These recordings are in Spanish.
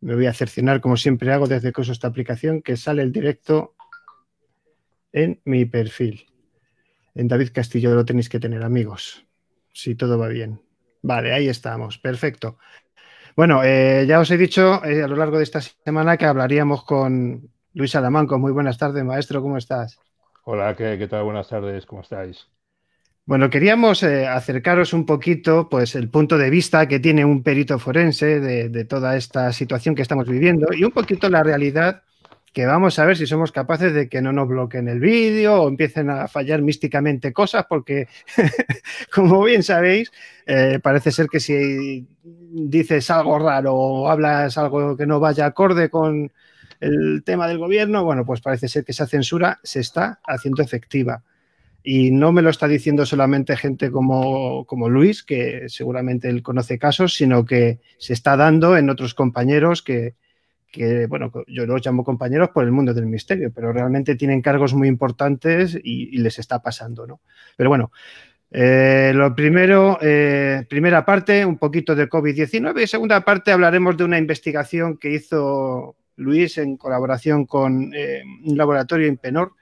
Me voy a cercionar como siempre hago desde que uso esta aplicación, que sale el directo en mi perfil. En David Castillo lo tenéis que tener, amigos, si todo va bien. Vale, ahí estamos, perfecto. Bueno, eh, ya os he dicho eh, a lo largo de esta semana que hablaríamos con Luis Alamanco. Muy buenas tardes, maestro, ¿cómo estás? Hola, ¿qué, tal? Buenas tardes, ¿cómo estáis? Bueno, queríamos eh, acercaros un poquito, pues, el punto de vista que tiene un perito forense de, toda esta situación que estamos viviendo y un poquito la realidad que vamos a ver si somos capaces de que no nos bloqueen el vídeo o empiecen a fallar místicamente cosas, porque, como bien sabéis, eh, parece ser que si dices algo raro o hablas algo que no vaya acorde con el tema del gobierno, bueno, pues parece ser que esa censura se está haciendo efectiva. Y no me lo está diciendo solamente gente como, como Luis, que seguramente él conoce casos, sino que se está dando en otros compañeros que, que, bueno, yo los llamo compañeros por el mundo del misterio, pero realmente tienen cargos muy importantes y, les está pasando, ¿no? Pero bueno, eh, lo primero, eh, primera parte, un poquito de COVID-19 y segunda parte hablaremos de una investigación que hizo Luis en colaboración con eh, un laboratorio en Penor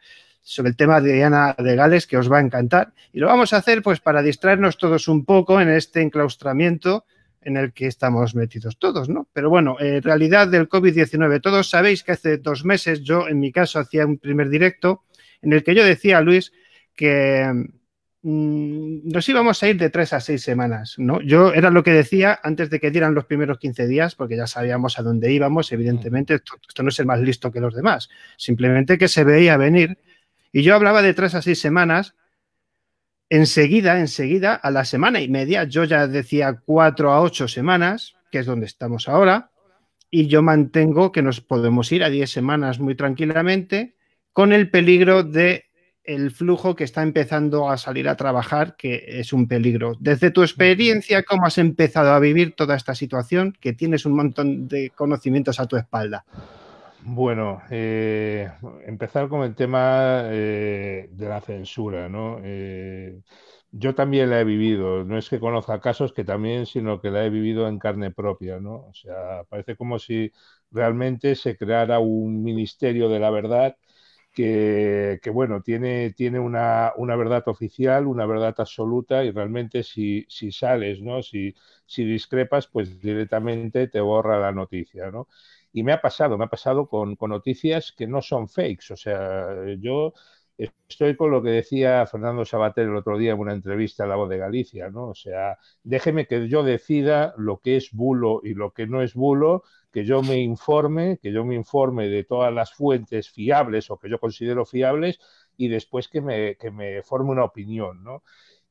sobre el tema de Diana de Gales que os va a encantar. Y lo vamos a hacer pues para distraernos todos un poco en este enclaustramiento en el que estamos metidos todos, ¿no? Pero bueno, en realidad del COVID-19, todos sabéis que hace dos meses yo en mi caso hacía un primer directo en el que yo decía a Luis que mm, nos íbamos a ir de tres a seis semanas, ¿no? Yo era lo que decía antes de que dieran los primeros 15 días, porque ya sabíamos a dónde íbamos, evidentemente, esto, esto no es el más listo que los demás, simplemente que se veía venir y yo hablaba de tres a seis semanas. Enseguida, enseguida, a la semana y media, yo ya decía cuatro a ocho semanas, que es donde estamos ahora, y yo mantengo que nos podemos ir a diez semanas muy tranquilamente, con el peligro de el flujo que está empezando a salir a trabajar, que es un peligro. Desde tu experiencia, ¿cómo has empezado a vivir toda esta situación? Que tienes un montón de conocimientos a tu espalda. Bueno, eh, empezar con el tema eh, de la censura, ¿no? Eh, yo también la he vivido, no es que conozca casos que también, sino que la he vivido en carne propia, ¿no? O sea, parece como si realmente se creara un ministerio de la verdad que, bueno, tiene, tiene una, una, verdad oficial, una verdad absoluta y realmente si, si sales, ¿no? Si, si discrepas, pues directamente te borra la noticia, ¿no? Y me ha pasado, me ha pasado con, noticias que no son fakes. O sea, yo estoy con lo que decía Fernando Sabater el otro día en una entrevista a La Voz de Galicia, ¿no? O sea, déjeme que yo decida lo que es bulo y lo que no es bulo, que yo me informe, que yo me informe de todas las fuentes fiables o que yo considero fiables y después que me, que me forme una opinión, ¿no?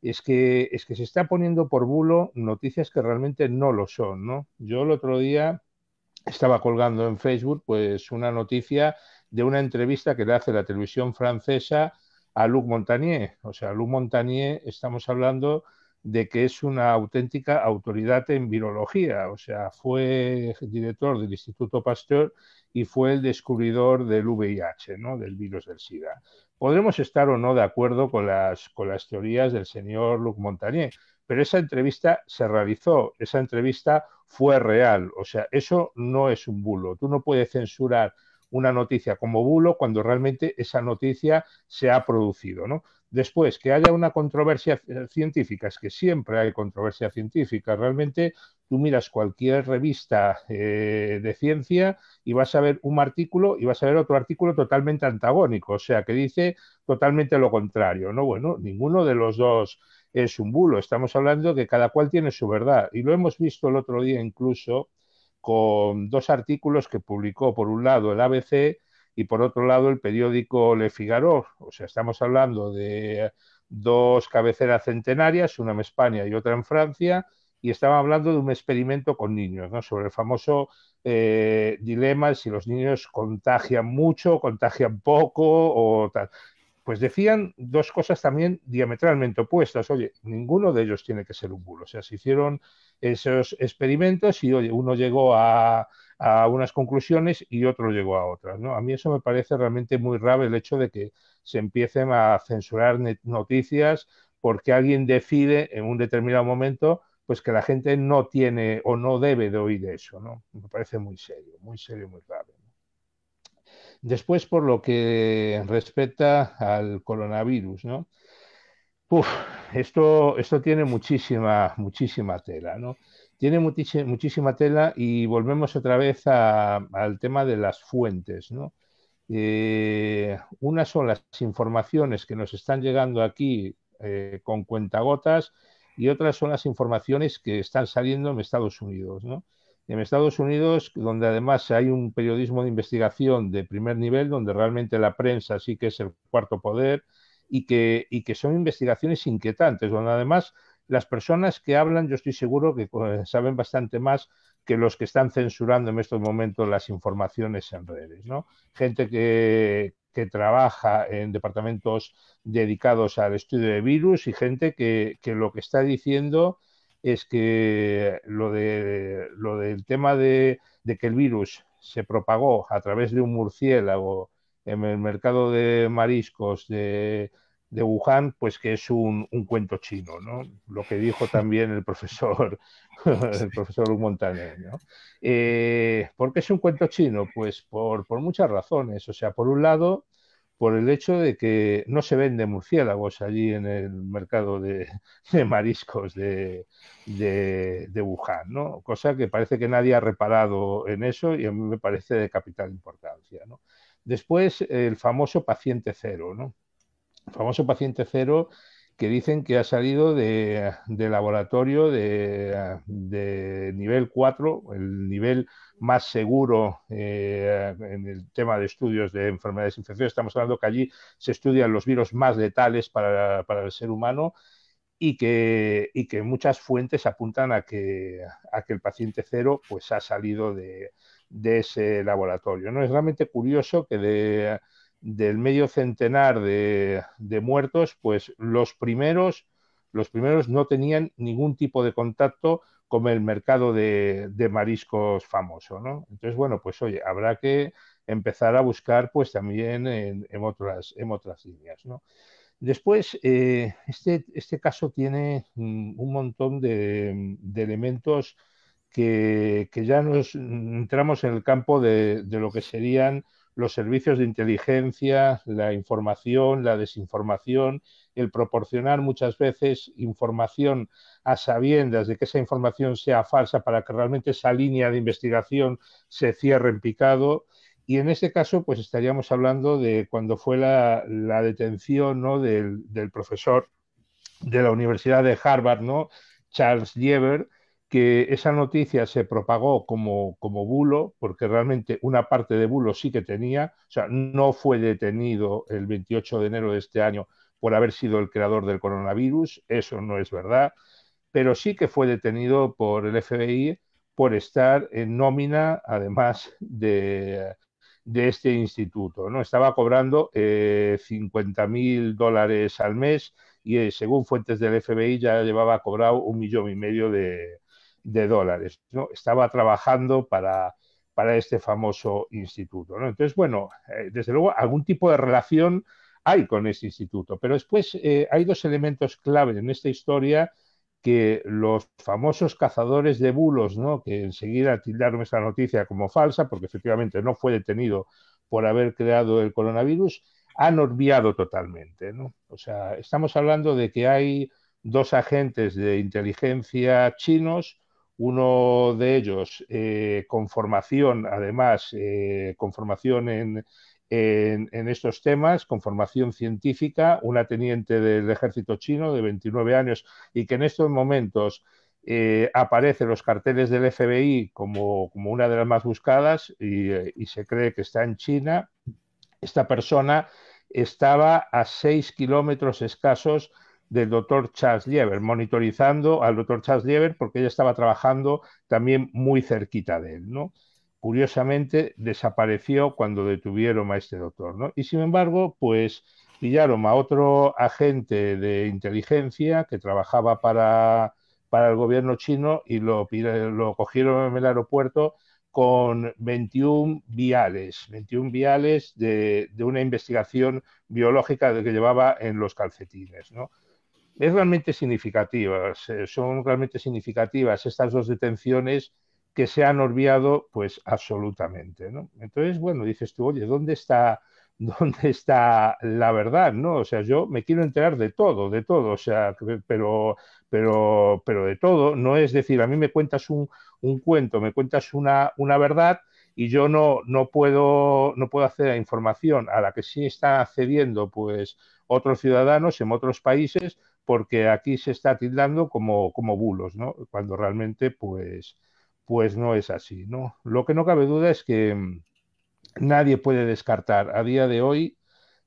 Es que, es que se está poniendo por bulo noticias que realmente no lo son, ¿no? Yo el otro día estaba colgando en Facebook pues una noticia de una entrevista que le hace la televisión francesa a Luc Montagnier. O sea, Luc Montagnier estamos hablando de que es una auténtica autoridad en virología, o sea, fue director del Instituto Pasteur y fue el descubridor del VIH, ¿no? del virus del SIDA. Podremos estar o no de acuerdo con las, con las teorías del señor Luc Montagnier, pero esa entrevista se realizó, esa entrevista fue real, o sea, eso no es un bulo. Tú no puedes censurar una noticia como bulo cuando realmente esa noticia se ha producido, ¿no? Después, que haya una controversia científica, es que siempre hay controversia científica. Realmente tú miras cualquier revista eh, de ciencia y vas a ver un artículo y vas a ver otro artículo totalmente antagónico, o sea, que dice totalmente lo contrario, ¿no? Bueno, ninguno de los dos es un bulo. Estamos hablando de que cada cual tiene su verdad. Y lo hemos visto el otro día incluso con dos artículos que publicó por un lado el ABC y por otro lado el periódico Le Figaro. O sea, estamos hablando de dos cabeceras centenarias, una en España y otra en Francia, y estaban hablando de un experimento con niños, ¿no? sobre el famoso eh, dilema si los niños contagian mucho, contagian poco o tal pues decían dos cosas también diametralmente opuestas. Oye, ninguno de ellos tiene que ser un bulo. O sea, se hicieron esos experimentos y oye, uno llegó a, unas conclusiones y otro llegó a otras. ¿no? A mí eso me parece realmente muy grave el hecho de que se empiecen a censurar noticias porque alguien decide en un determinado momento pues que la gente no tiene o no debe de oír eso, ¿no? Me parece muy serio, muy serio, muy grave. Después, por lo que respecta al coronavirus, ¿no? esto, esto tiene muchísima, muchísima tela, ¿no? Tiene muchísima tela y volvemos otra vez al tema de las fuentes, ¿no? Eh, unas son las informaciones que nos están llegando aquí eh, con cuentagotas y otras son las informaciones que están saliendo en Estados Unidos, ¿no? En Estados Unidos, donde además hay un periodismo de investigación de primer nivel, donde realmente la prensa sí que es el cuarto poder y que, y que son investigaciones inquietantes, donde además las personas que hablan, yo estoy seguro que eh, saben bastante más que los que están censurando en estos momentos las informaciones en redes, ¿no? Gente que, que trabaja en departamentos dedicados al estudio de virus y gente que, que lo que está diciendo es que lo, de, lo del tema de, que el virus se propagó a través de un murciélago en el mercado de mariscos de, de Wuhan, pues que es un, cuento chino, ¿no? Lo que dijo también el profesor, el profesor Montaner, ¿no? Eh, ¿Por qué es un cuento chino? Pues por, muchas razones. O sea, por un lado, por el hecho de que no se venden murciélagos allí en el mercado de, mariscos de, de, Wuhan, ¿no? Cosa que parece que nadie ha reparado en eso y a mí me parece de capital importancia, ¿no? Después, el famoso paciente cero, ¿no? famoso paciente cero que dicen que ha salido de, laboratorio de, nivel 4, el nivel más seguro eh, en el tema de estudios de enfermedades infecciosas. Estamos hablando que allí se estudian los virus más letales para, el ser humano y que, y que, muchas fuentes apuntan a que, a que el paciente cero pues, ha salido de, ese laboratorio. ¿no? Es realmente curioso que de del medio centenar de, muertos, pues los primeros, los primeros no tenían ningún tipo de contacto con el mercado de, mariscos famoso, ¿no? Entonces, bueno, pues oye, habrá que empezar a buscar pues también en, otras, en otras líneas, ¿no? Después, eh, este, este, caso tiene mm, un montón de, elementos que, ya nos entramos en el campo de, de lo que serían los servicios de inteligencia, la información, la desinformación, el proporcionar muchas veces información a sabiendas de que esa información sea falsa para que realmente esa línea de investigación se cierre en picado. Y en este caso, pues estaríamos hablando de cuando fue la, detención ¿no? del, del, profesor de la Universidad de Harvard, ¿no? Charles Lieber, que esa noticia se propagó como, como bulo, porque realmente una parte de bulo sí que tenía, o sea, no fue detenido el 28 de enero de este año por haber sido el creador del coronavirus, eso no es verdad, pero sí que fue detenido por el FBI por estar en nómina, además de, de este instituto. ¿no? Estaba cobrando eh, 50 mil dólares al mes y eh, según fuentes del FBI ya llevaba cobrado un millón y medio de, de dólares. ¿no? Estaba trabajando para, para este famoso instituto. ¿no? Entonces, bueno, eh, desde luego algún tipo de relación hay con ese instituto, pero después eh, hay dos elementos clave en esta historia que los famosos cazadores de bulos, ¿no? que enseguida tildaron esta noticia como falsa, porque efectivamente no fue detenido por haber creado el coronavirus, han olvidado totalmente. ¿no? O sea, estamos hablando de que hay dos agentes de inteligencia chinos uno de ellos eh, con formación, además, eh, con formación en, estos temas, con formación científica, una teniente del ejército chino de 29 años y que en estos momentos eh, aparece en los carteles del FBI como, una de las más buscadas y, y, se cree que está en China. Esta persona estaba a seis kilómetros escasos del doctor Charles Lieber, monitorizando al doctor Charles Lieber porque ella estaba trabajando también muy cerquita de él, ¿no? Curiosamente desapareció cuando detuvieron a este doctor, ¿no? Y sin embargo, pues pillaron a otro agente de inteligencia que trabajaba para, para el gobierno chino y lo, lo cogieron en el aeropuerto con 21 viales, 21 viales de, de, una investigación biológica que llevaba en los calcetines. ¿no? Es realmente significativa, son realmente significativas estas dos detenciones que se han olvidado pues absolutamente. Entonces, bueno, dices tú, oye, ¿dónde está, dónde está la verdad, ¿no? O sea, yo me quiero enterar de todo, de todo, o sea, pero, pero, pero de todo, no es decir, a mí me cuentas un, cuento, me cuentas una, verdad y yo no, no, puedo, no puedo acceder a información a la que sí está accediendo pues otros ciudadanos en otros países porque aquí se está tildando como, como bulos, ¿no? Cuando realmente pues, pues no es así, ¿no? Lo que no cabe duda es que mm, nadie puede descartar a día de hoy,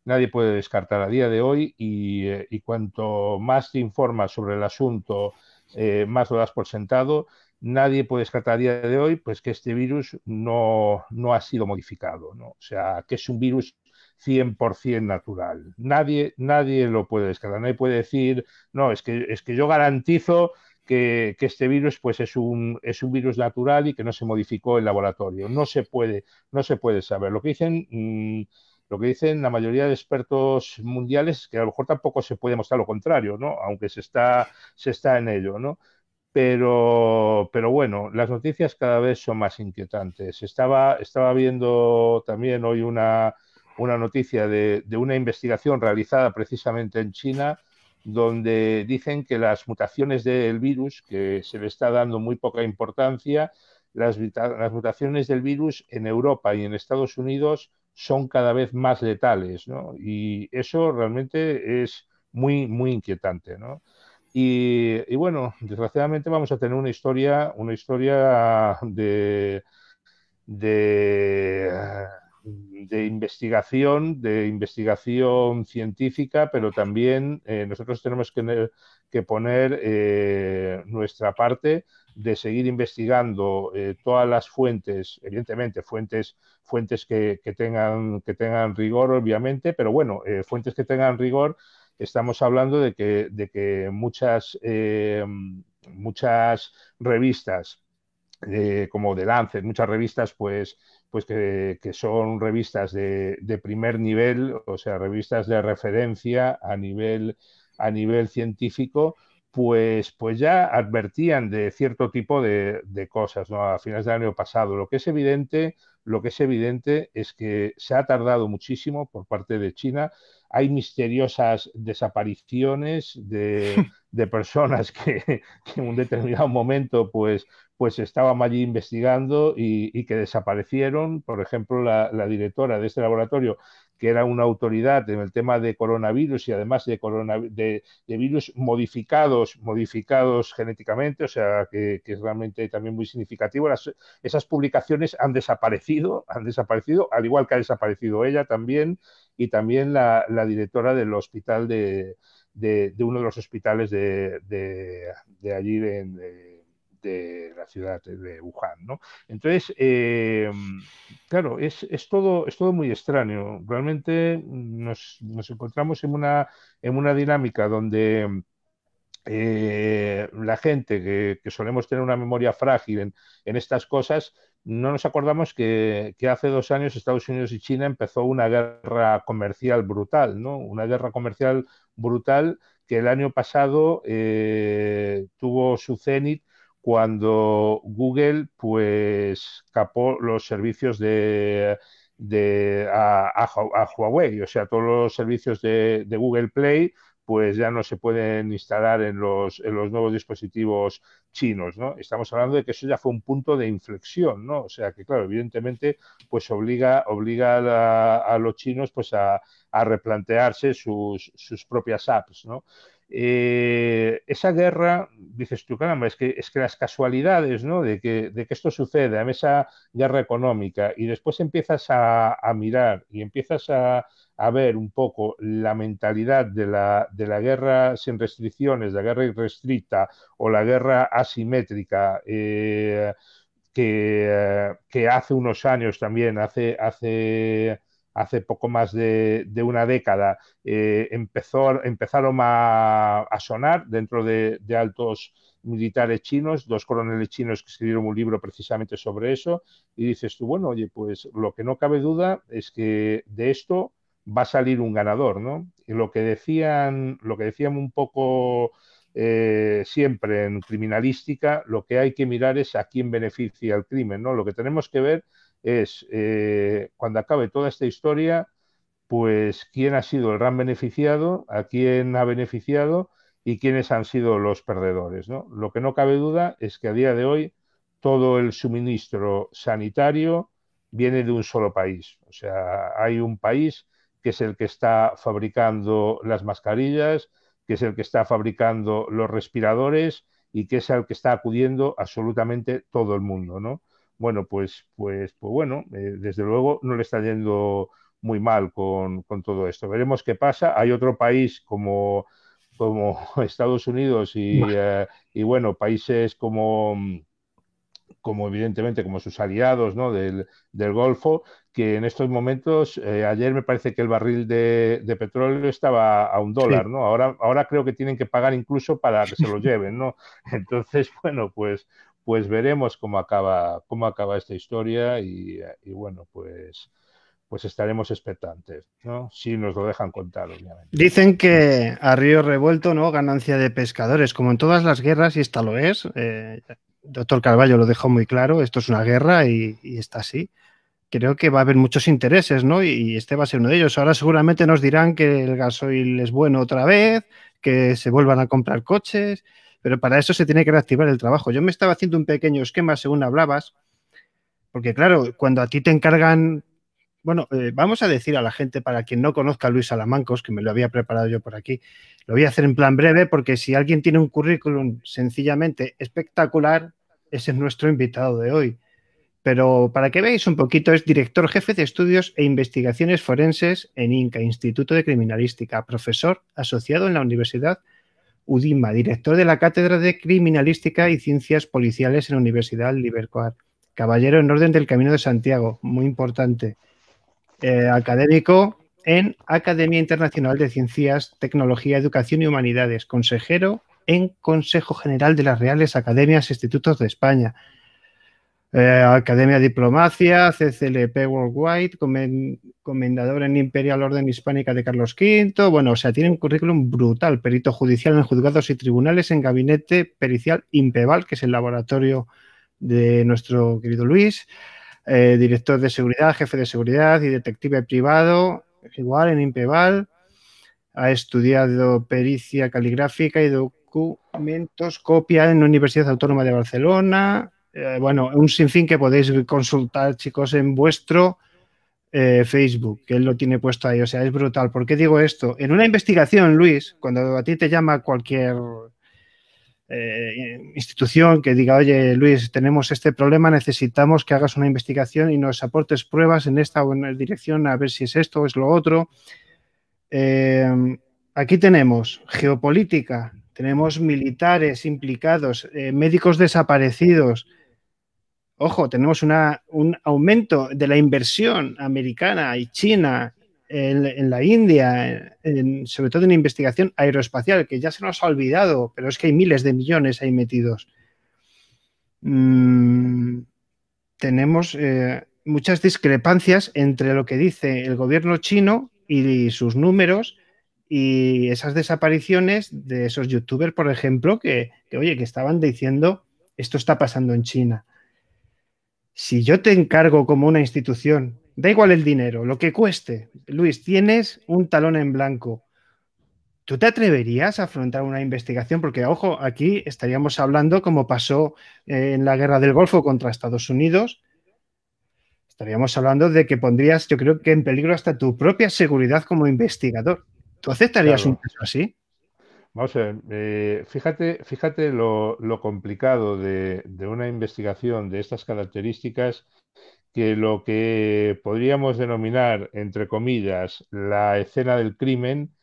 nadie puede descartar a día de hoy y, eh, cuanto más te informas sobre el asunto, eh, más lo das por sentado nadie puede descartar a día de hoy pues que este virus no, no ha sido modificado, ¿no? O sea, que es un virus 100% natural. Nadie, nadie lo puede descartar. Nadie puede decir, no, es que, es que yo garantizo que, que, este virus pues es un, es un virus natural y que no se modificó en laboratorio. No se puede, no se puede saber. Lo que dicen, mmm, lo que dicen la mayoría de expertos mundiales es que a lo mejor tampoco se puede mostrar lo contrario, ¿no? Aunque se está, se está en ello, ¿no? Pero, pero bueno, las noticias cada vez son más inquietantes. Estaba, estaba viendo también hoy una, una noticia de, una investigación realizada precisamente en China, donde dicen que las mutaciones del virus, que se le está dando muy poca importancia, las, mutaciones del virus en Europa y en Estados Unidos son cada vez más letales, ¿no? Y eso realmente es muy, muy inquietante, ¿no? Y, bueno, desgraciadamente vamos a tener una historia, una historia de, de investigación, de investigación científica, pero también eh, nosotros tenemos que, que poner eh, nuestra parte de seguir investigando eh, todas las fuentes, evidentemente fuentes, fuentes que, que, tengan, que tengan rigor, obviamente, pero bueno, fuentes que tengan rigor estamos hablando de que, de que muchas, muchas revistas, como de Lancet, muchas revistas, pues, pues que, que son revistas de, de, primer nivel, o sea, revistas de referencia a nivel, a nivel científico, pues, pues ya advertían de cierto tipo de, de cosas ¿no? a finales del año pasado. Lo que es evidente, lo que es evidente es que se ha tardado muchísimo por parte de China hay misteriosas desapariciones de, de personas que, que, en un determinado momento pues, pues estaban allí investigando y, y que desaparecieron. Por ejemplo, la, la, directora de este laboratorio, que era una autoridad en el tema de coronavirus y además de, corona, de, virus modificados, modificados genéticamente, o sea, que, es realmente también muy significativo. Esas publicaciones han desaparecido, han desaparecido, al igual que ha desaparecido ella también y también la, directora del hospital de, de, de, uno de los hospitales de, allí de, de, la ciudad de Wuhan. ¿no? Entonces, eh, claro, es, es, todo, es todo muy extraño. Realmente nos, nos encontramos en una, en una dinámica donde eh, la gente que, que, solemos tener una memoria frágil en, en estas cosas, no nos acordamos que, que, hace dos años Estados Unidos y China empezó una guerra comercial brutal, ¿no? Una guerra comercial brutal que el año pasado eh, tuvo su cenit cuando Google pues capó los servicios de, de a, Huawei, o sea, todos los servicios de, de Google Play pues ya no se pueden instalar en los, en los nuevos dispositivos chinos, ¿no? Estamos hablando de que eso ya fue un punto de inflexión, ¿no? O sea que, claro, evidentemente, pues obliga, obliga a, a los chinos pues a, a replantearse sus, sus, propias apps, ¿no? Eh, esa guerra, dices tú, caramba, es que, es que las casualidades ¿no? de, que, de que esto suceda, esa guerra económica, y después empiezas a, a mirar y empiezas a, a ver un poco la mentalidad de la, de la guerra sin restricciones, la guerra irrestricta o la guerra asimétrica, eh, que, que, hace unos años también, hace, hace, hace poco más de, una década, eh, empezó, empezaron a, sonar dentro de, de altos militares chinos, dos coroneles chinos que escribieron un libro precisamente sobre eso, y dices tú, bueno, oye, pues lo que no cabe duda es que de esto va a salir un ganador, ¿no? Y lo que decían, lo que decían un poco eh, siempre en criminalística, lo que hay que mirar es a quién beneficia el crimen, ¿no? Lo que tenemos que ver es, eh, cuando acabe toda esta historia, pues quién ha sido el gran beneficiado, a quién ha beneficiado y quiénes han sido los perdedores, ¿no? Lo que no cabe duda es que a día de hoy todo el suministro sanitario viene de un solo país. O sea, hay un país que es el que está fabricando las mascarillas, que es el que está fabricando los respiradores y que es el que está acudiendo absolutamente todo el mundo, ¿no? Bueno, pues, pues, pues bueno, eh, desde luego no le está yendo muy mal con, todo esto. Veremos qué pasa. Hay otro país como, como Estados Unidos y, eh, y bueno, países como como evidentemente como sus aliados ¿no? del, Golfo, que en estos momentos, eh, ayer me parece que el barril de, petróleo estaba a un dólar, ¿no? Ahora, ahora creo que tienen que pagar incluso para que se lo lleven, ¿no? Entonces, bueno, pues, pues veremos cómo acaba, cómo acaba esta historia y, bueno, pues pues estaremos expectantes, ¿no? Si nos lo dejan contar, obviamente. Dicen que a río revuelto, ¿no? Ganancia de pescadores, como en todas las guerras, y esta lo es, eh, doctor Carballo lo dejó muy claro, esto es una guerra y, está así. Creo que va a haber muchos intereses, ¿no? Y, este va a ser uno de ellos. Ahora seguramente nos dirán que el gasoil es bueno otra vez, que se vuelvan a comprar coches, pero para eso se tiene que reactivar el trabajo. Yo me estaba haciendo un pequeño esquema según hablabas, porque claro, cuando a ti te encargan bueno, eh, vamos a decir a la gente, para quien no conozca a Luis Salamancos, que me lo había preparado yo por aquí, lo voy a hacer en plan breve porque si alguien tiene un currículum sencillamente espectacular, ese es nuestro invitado de hoy. Pero para que veáis un poquito, es director jefe de estudios e investigaciones forenses en INCA, Instituto de Criminalística, profesor asociado en la Universidad UDIMA, director de la Cátedra de Criminalística y Ciencias Policiales en la Universidad Libercoar, caballero en Orden del Camino de Santiago, muy importante, eh, académico en Academia Internacional de Ciencias, Tecnología, Educación y Humanidades, consejero en Consejo General de las Reales Academias e Institutos de España, eh, Academia Diplomacia, CCLP Worldwide, comendador en Imperial Orden Hispánica de Carlos V. Bueno, o sea, tiene un currículum brutal. Perito judicial en juzgados y tribunales en gabinete pericial Impeval, que es el laboratorio de nuestro querido Luis. Eh, director de seguridad, jefe de seguridad y detective privado, igual en Impeval. Ha estudiado pericia caligráfica y documentos, copia en la Universidad Autónoma de Barcelona. Eh, bueno, un sinfín que podéis consultar, chicos, en vuestro eh, Facebook, que él lo tiene puesto ahí. O sea, es brutal. ¿Por qué digo esto? En una investigación, Luis, cuando a ti te llama cualquier eh, institución que diga, oye Luis, tenemos este problema, necesitamos que hagas una investigación y nos aportes pruebas en esta o en dirección a ver si es esto o es lo otro. Eh, aquí tenemos geopolítica, tenemos militares implicados, médicos desaparecidos. Ojo, tenemos un aumento de la inversión americana y china en, la India, sobre todo en investigación aeroespacial, que ya se nos ha olvidado, pero es que hay miles de millones ahí metidos. Mm, tenemos eh, muchas discrepancias entre lo que dice el gobierno chino y sus números y esas desapariciones de esos youtubers, por ejemplo, que, oye, que estaban diciendo esto está pasando en China. Si yo te encargo como una institución Da igual el dinero, lo que cueste. Luis, tienes un talón en blanco. ¿Tú te atreverías a afrontar una investigación? Porque, ojo, aquí estaríamos hablando como pasó eh, en la guerra del Golfo contra Estados Unidos. Estaríamos hablando de que pondrías, yo creo que en peligro hasta tu propia seguridad como investigador. ¿Tú aceptarías un caso así? Vamos a ver, eh, fíjate, fíjate lo, complicado de, una investigación de estas características que lo que podríamos denominar, entre comillas, la escena del crimen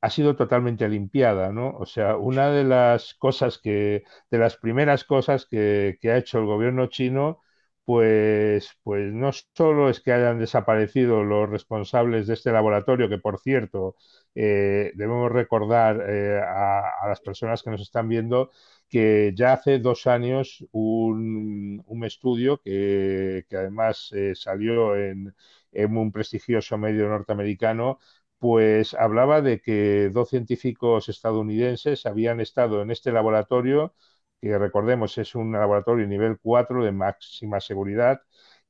ha sido totalmente limpiada, ¿no? O sea, una de las cosas que, de las primeras cosas que, ha hecho el gobierno chino, pues, pues no solo es que hayan desaparecido los responsables de este laboratorio, que por cierto, eh, debemos recordar eh, a, las personas que nos están viendo que ya hace dos años un, un estudio que, además eh, salió en, un prestigioso medio norteamericano pues hablaba de que dos científicos estadounidenses habían estado en este laboratorio, que recordemos es un laboratorio nivel 4 de máxima seguridad,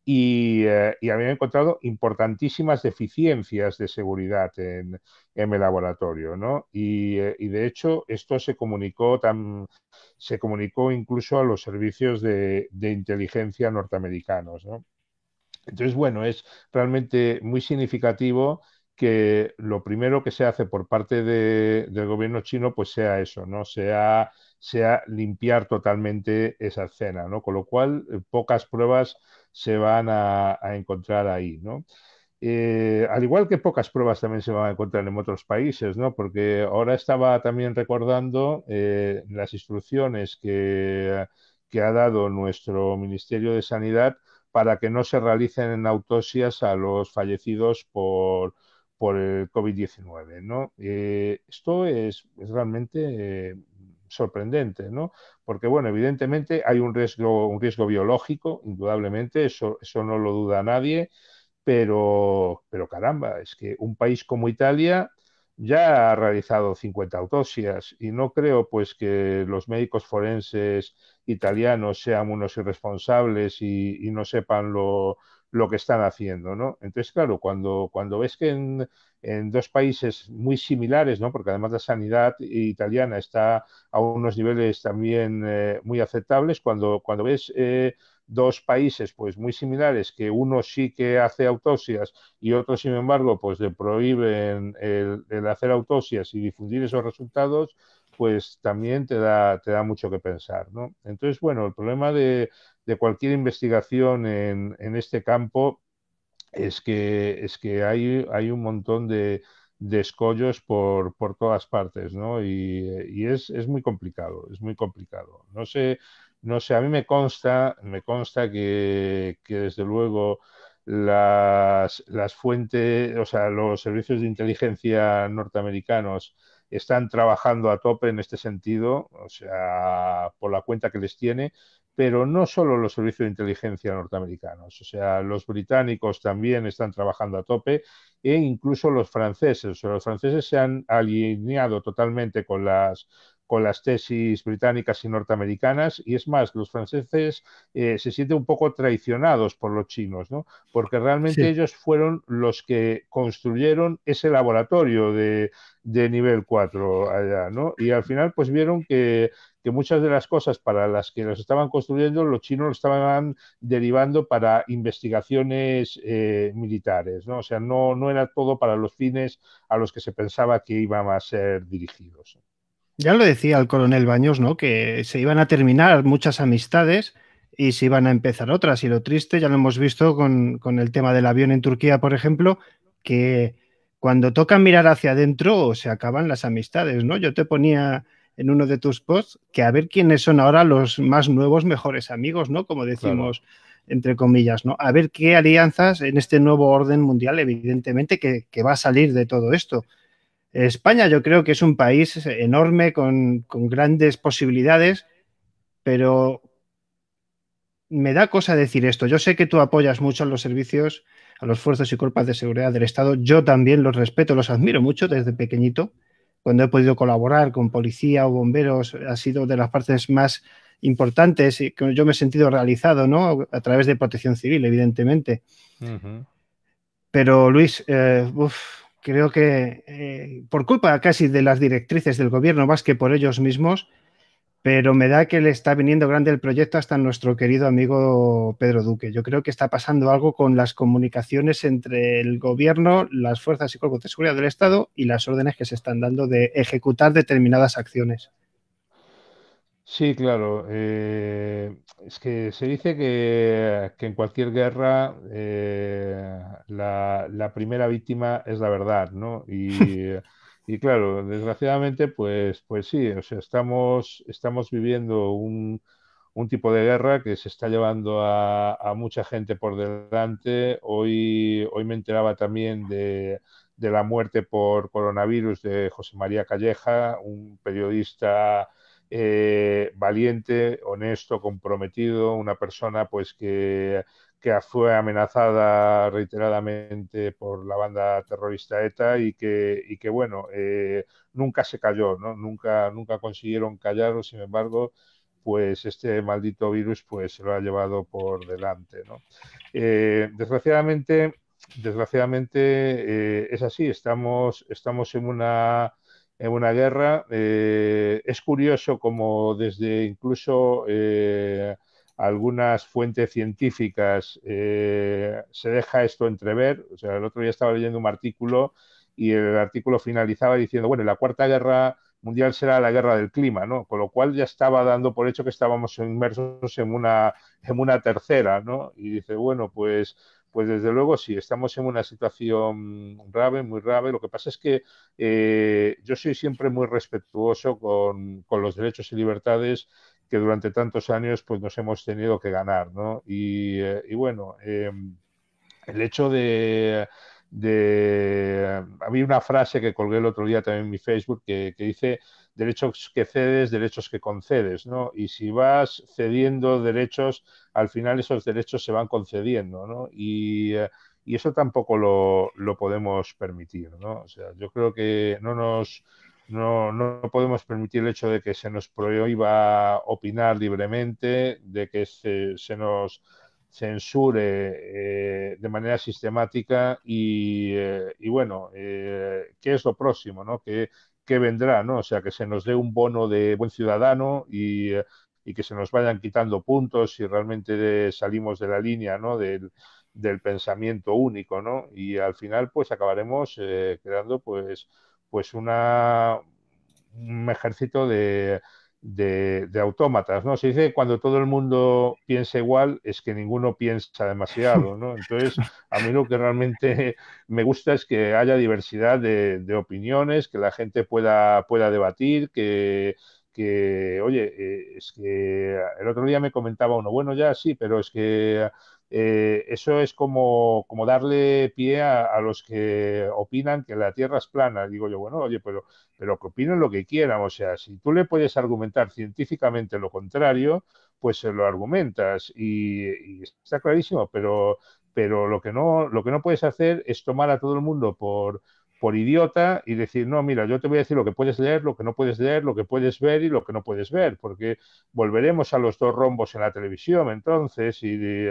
y, eh, habían encontrado importantísimas deficiencias de seguridad en, el laboratorio, ¿no? Y, eh, y, de hecho esto se comunicó, tan, se comunicó incluso a los servicios de, de inteligencia norteamericanos, ¿no? Entonces, bueno, es realmente muy significativo que lo primero que se hace por parte del gobierno chino pues sea eso, ¿no? Sea, sea limpiar totalmente esa escena, ¿no? Con lo cual, eh, pocas pruebas se van a, encontrar ahí, ¿no? Eh, al igual que pocas pruebas también se van a encontrar en otros países, ¿no? Porque ahora estaba también recordando eh, las instrucciones que, que ha dado nuestro Ministerio de Sanidad para que no se realicen autopsias a los fallecidos por, por el COVID-19, ¿no? Eh, esto es, realmente eh, sorprendente, ¿no? Porque, bueno, evidentemente hay un riesgo, un riesgo biológico, indudablemente, eso, eso no lo duda nadie, pero, pero caramba, es que un país como Italia ya ha realizado 50 autopsias y no creo pues que los médicos forenses italianos sean unos irresponsables y, no sepan lo, lo, que están haciendo, ¿no? Entonces, claro, cuando, cuando ves que en, en, dos países muy similares, ¿no? Porque además la sanidad italiana está a unos niveles también eh, muy aceptables, cuando, cuando ves... Eh, dos países pues muy similares que uno sí que hace autopsias y otro sin embargo pues le prohíben el, hacer autopsias y difundir esos resultados pues también te da, te da mucho que pensar, ¿no? Entonces, bueno, el problema de, cualquier investigación en, este campo es que, es que hay, hay un montón de, de escollos por, todas partes, ¿no? Y, es, muy complicado, es muy complicado. No sé, no sé, a mí me consta, me consta que, desde luego las, las, fuentes, o sea, los servicios de inteligencia norteamericanos están trabajando a tope en este sentido, o sea, por la cuenta que les tiene, pero no solo los servicios de inteligencia norteamericanos, o sea, los británicos también están trabajando a tope e incluso los franceses, o sea, los franceses se han alineado totalmente con las con las tesis británicas y norteamericanas y es más, los franceses eh, se sienten un poco traicionados por los chinos, ¿no? Porque realmente ellos fueron los que construyeron ese laboratorio de, de nivel 4 allá, ¿no? Y al final pues vieron que, que, muchas de las cosas para las que los estaban construyendo los chinos lo estaban derivando para investigaciones eh, militares, ¿no? O sea, no, no era todo para los fines a los que se pensaba que iban a ser dirigidos. Ya lo decía el coronel Baños, ¿no? Que se iban a terminar muchas amistades y se iban a empezar otras. Y lo triste, ya lo hemos visto con, el tema del avión en Turquía, por ejemplo, que cuando toca mirar hacia adentro se acaban las amistades, ¿no? Yo te ponía en uno de tus posts que a ver quiénes son ahora los más nuevos mejores amigos, ¿no? Como decimos entre comillas, ¿no? A ver qué alianzas en este nuevo orden mundial, evidentemente, que va a salir de todo esto. España yo creo que es un país enorme con, grandes posibilidades, pero me da cosa decir esto. Yo sé que tú apoyas mucho a los servicios, a los fuerzas y cuerpos de seguridad del Estado. Yo también los respeto, los admiro mucho desde pequeñito. Cuando he podido colaborar con policía o bomberos, ha sido de las partes más importantes y que yo me he sentido realizado, ¿no? A través de protección civil, evidentemente. Pero Luis, eh, creo que eh, por culpa casi de las directrices del gobierno más que por ellos mismos, pero me da que le está viniendo grande el proyecto hasta nuestro querido amigo Pedro Duque. Yo creo que está pasando algo con las comunicaciones entre el gobierno, las fuerzas y cuerpos de seguridad del Estado y las órdenes que se están dando de ejecutar determinadas acciones. Sí, claro. Eh, es que se dice que, en cualquier guerra eh, la, primera víctima es la verdad, ¿no? Y, claro, desgraciadamente, pues, pues sí, o sea, estamos, estamos viviendo un, tipo de guerra que se está llevando a, mucha gente por delante. Hoy, hoy me enteraba también de, de la muerte por coronavirus de José María Calleja, un periodista eh, valiente, honesto, comprometido, una persona pues que, fue amenazada reiteradamente por la banda terrorista ETA y que, bueno, eh, nunca se cayó. Nunca, nunca consiguieron callarlo, sin embargo, pues este maldito virus pues se lo ha llevado por delante. Eh, desgraciadamente, desgraciadamente es así, estamos, estamos en una en una guerra. es curioso como desde incluso algunas fuentes científicas eh, se deja esto entrever. O sea, el otro día estaba leyendo un artículo y el artículo finalizaba diciendo, bueno, la cuarta guerra mundial será la guerra del clima, ¿no? Con lo cual ya estaba dando por hecho que estábamos inmersos en una, en una tercera, ¿no? Y dice, bueno, pues, pues desde luego sí, estamos en una situación grave, muy grave. Lo que pasa es que eh, yo soy siempre muy respetuoso con, con los derechos y libertades que durante tantos años pues nos hemos tenido que ganar, ¿no? Y, eh, bueno, em, el hecho de, Había una frase que colgué el otro día también en mi Facebook que, dice derechos que cedes, derechos que concedes, ¿no? Y si vas cediendo derechos, al final esos derechos se van concediendo, ¿no? Y, eh, y eso tampoco lo, lo podemos permitir, ¿no? O sea, yo creo que no nos no, no podemos permitir el hecho de que se nos prohíba opinar libremente, de que se, nos censure eh, de manera sistemática y, eh, bueno, eh, ¿qué es lo próximo? ¿no? ¿Qué, vendrá? ¿no? O sea, que se nos dé un bono de buen ciudadano y, que se nos vayan quitando puntos si realmente salimos de la línea ¿no? del, del pensamiento único, ¿no? Y al final, pues acabaremos creando, pues, pues una, un ejército de, de, autómatas, ¿no? Se dice que cuando todo el mundo piensa igual es que ninguno piensa demasiado, ¿no? Entonces, a mí lo que realmente me gusta es que haya diversidad de, opiniones, que la gente pueda, pueda debatir, que, que, oye, eh, es que el otro día me comentaba uno, bueno, ya sí, pero es que eh, eso es como, como darle pie a, los que opinan que la Tierra es plana. Digo yo, bueno, oye, pero, pero que opinen lo que quieran. O sea, si tú le puedes argumentar científicamente lo contrario, pues se lo argumentas y, y está clarísimo, pero, pero lo que no, lo que no puedes hacer es tomar a todo el mundo por, por idiota y decir, no, mira, yo te voy a decir lo que puedes leer, lo que no puedes leer, lo que puedes ver y lo que no puedes ver, porque volveremos a los dos rombos en la televisión entonces y,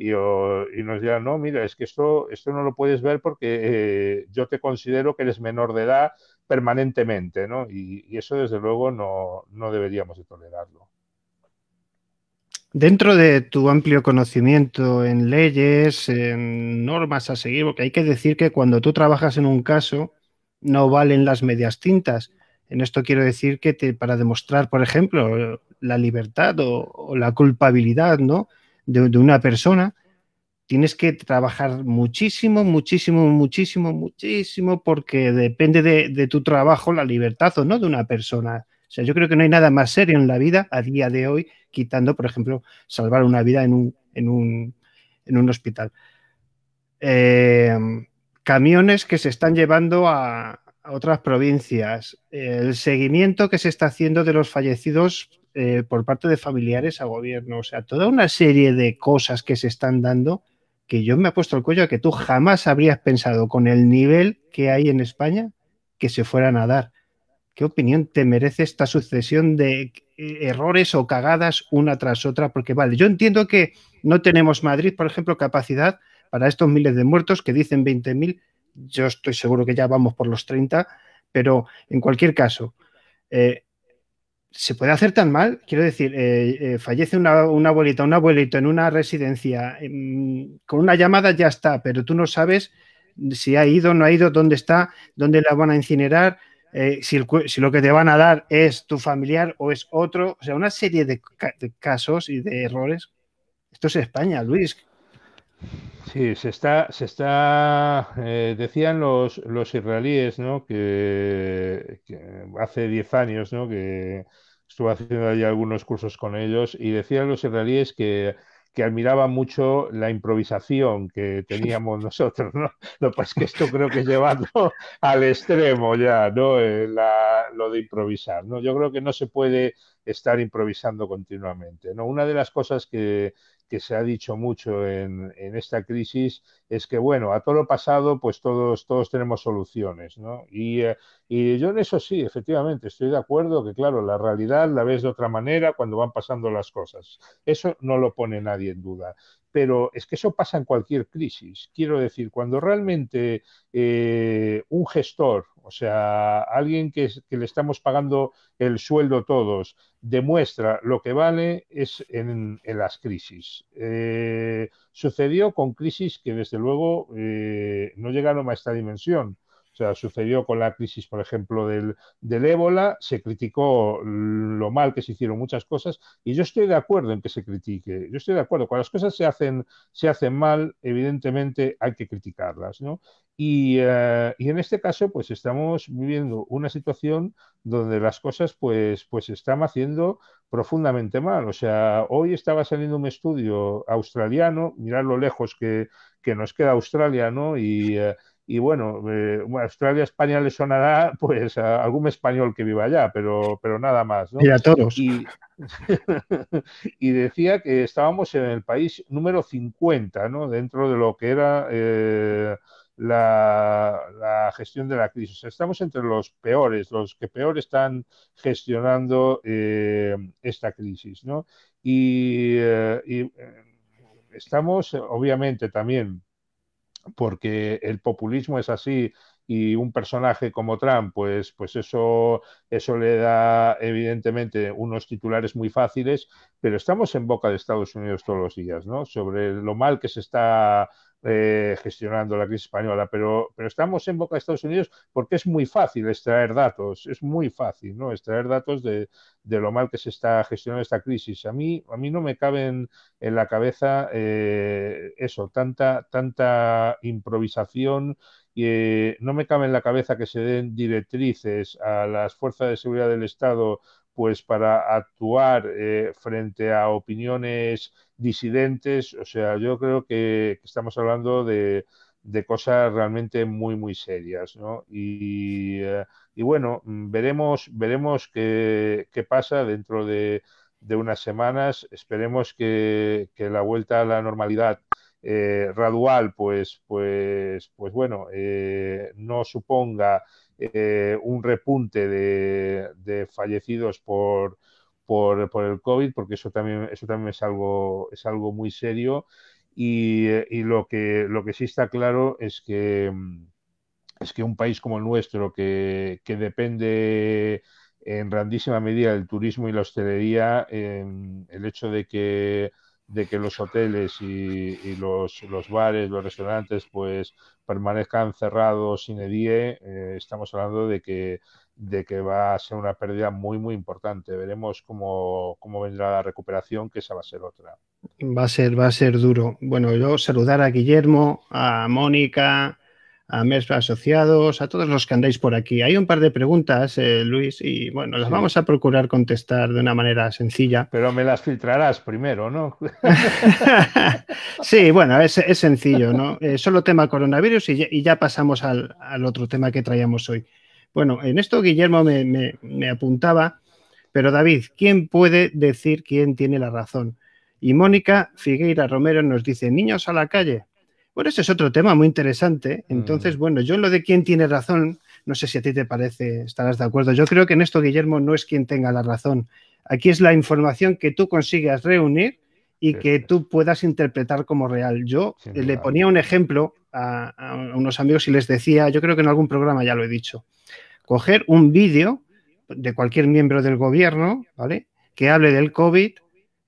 y, nos dirán, no, mira, es que esto, esto no lo puedes ver porque eh, yo te considero que eres menor de edad permanentemente, ¿no? Y, y eso desde luego no, no deberíamos de tolerarlo. Dentro de tu amplio conocimiento en leyes, en normas a seguir, porque hay que decir que cuando tú trabajas en un caso no valen las medias tintas. En esto quiero decir que para demostrar, por ejemplo, la libertad o, la culpabilidad ¿no? De, una persona, tienes que trabajar muchísimo, muchísimo, muchísimo, muchísimo, porque depende de, tu trabajo la libertad o no de una persona. O sea, yo creo que no hay nada más serio en la vida a día de hoy, quitando, por ejemplo, salvar una vida en un, en un, en un hospital. Eh, camiones que se están llevando a, otras provincias, el seguimiento que se está haciendo de los fallecidos eh, por parte de familiares a gobierno, o sea, toda una serie de cosas que se están dando que yo me he puesto el cuello a que tú jamás habrías pensado con el nivel que hay en España que se fueran a dar. ¿Qué opinión te merece esta sucesión de eh, errores o cagadas una tras otra? Porque vale, yo entiendo que no tenemos Madrid, por ejemplo, capacidad para estos miles de muertos que dicen 20.000. Yo estoy seguro que ya vamos por los 30, pero en cualquier caso, eh, ¿se puede hacer tan mal? Quiero decir, eh, fallece una, abuelita, un abuelito en una residencia, em, con una llamada ya está, pero tú no sabes si ha ido, no ha ido, dónde está, dónde la van a incinerar, eh, si, lo que te van a dar es tu familiar o es otro, o sea, una serie de, casos y de errores. Esto es España, Luis. Sí, se está, se está, eh, decían los, los israelíes, ¿no? Que, hace 10 años, ¿no? Que estuve haciendo allí algunos cursos con ellos y decían los israelíes que que admiraba mucho la improvisación que teníamos nosotros, ¿no? Lo que pasa es que esto creo que es llevando al extremo ya, ¿no? Eh, lo de improvisar, ¿no? Yo creo que no se puede estar improvisando continuamente, ¿no? Una de las cosas que, que se ha dicho mucho en, esta crisis es que, bueno, a todo lo pasado, pues todos, todos tenemos soluciones, ¿no? Y, eh, y, yo en eso sí, efectivamente, estoy de acuerdo que, claro, la realidad la ves de otra manera cuando van pasando las cosas. Eso no lo pone nadie en duda pero es que eso pasa en cualquier crisis. Quiero decir, cuando realmente eh, un gestor, o sea, alguien que, le estamos pagando el sueldo todos, demuestra lo que vale es en, las crisis. Eh, sucedió con crisis que desde luego eh, no llegaron a esta dimensión sea, sucedió con la crisis, por ejemplo, del, del ébola, se criticó lo mal que se hicieron muchas cosas y yo estoy de acuerdo en que se critique. Yo estoy de acuerdo. Cuando las cosas se hacen, se hacen mal, evidentemente hay que criticarlas, ¿no? Y, eh, y, en este caso, pues estamos viviendo una situación donde las cosas, pues, pues están haciendo profundamente mal. O sea, hoy estaba saliendo un estudio australiano, mirar lo lejos que, que nos queda Australia, ¿no? Y, eh, y bueno, eh, Australia, España le sonará pues a algún español que viva allá, pero, pero nada más. ¿no? Y a todos. Y, decía que estábamos en el país número 50, ¿no? Dentro de lo que era eh, la, gestión de la crisis. estamos entre los peores, los que peor están gestionando eh, esta crisis, ¿no? y estamos, obviamente, también porque el populismo es así y un personaje como Trump, pues, pues eso, eso le da evidentemente unos titulares muy fáciles, pero estamos en boca de Estados Unidos todos los días, ¿no? Sobre lo mal que se está eh, gestionando la crisis española, pero, pero estamos en boca de Estados Unidos porque es muy fácil extraer datos, es muy fácil, ¿no? Extraer datos de, de lo mal que se está gestionando esta crisis. A mí, a mí no me caben en la cabeza eh, eso, tanta, tanta improvisación eh, no me cabe en la cabeza que se den directrices a las fuerzas de seguridad del Estado pues para actuar eh, frente a opiniones disidentes. O sea, yo creo que, estamos hablando de, cosas realmente muy, muy serias, ¿no? Y, eh, bueno, veremos, veremos qué, pasa dentro de, unas semanas. Esperemos que, la vuelta a la normalidad eh, gradual, pues, pues, pues bueno, no suponga eh, un repunte de, fallecidos por, por, el COVID, porque eso también, eso también es, algo, es algo muy serio. Y, lo, que, lo que sí está claro es que, es que un país como el nuestro, que, depende en grandísima medida del turismo y la hostelería, el hecho de que de que los hoteles y, los, bares, los restaurantes, pues permanezcan cerrados sin edie, eh, estamos hablando de que, de que va a ser una pérdida muy, muy importante. Veremos cómo, cómo vendrá la recuperación, que esa va a ser otra. Va a ser, va a ser duro. Bueno, yo saludar a Guillermo, a Mónica, a MERS Asociados, a todos los que andáis por aquí. Hay un par de preguntas, eh, Luis, y bueno, las vamos a procurar contestar de una manera sencilla. Pero me las filtrarás primero, ¿no? sí, bueno, es, sencillo, ¿no? Eh, solo tema coronavirus y ya, pasamos al, otro tema que traíamos hoy. Bueno, en esto Guillermo me, me apuntaba, pero David, ¿quién puede decir quién tiene la razón? Y Mónica Figueira Romero nos dice, niños a la calle, bueno, ese es otro tema muy interesante. Entonces, mm. bueno, yo lo de quién tiene razón, no sé si a ti te parece, estarás de acuerdo. Yo creo que en esto, Guillermo, no es quien tenga la razón. Aquí es la información que tú consigas reunir y que tú puedas interpretar como real. Yo le ponía un ejemplo a, unos amigos y les decía, yo creo que en algún programa ya lo he dicho, coger un vídeo de cualquier miembro del gobierno, ¿vale? Que hable del COVID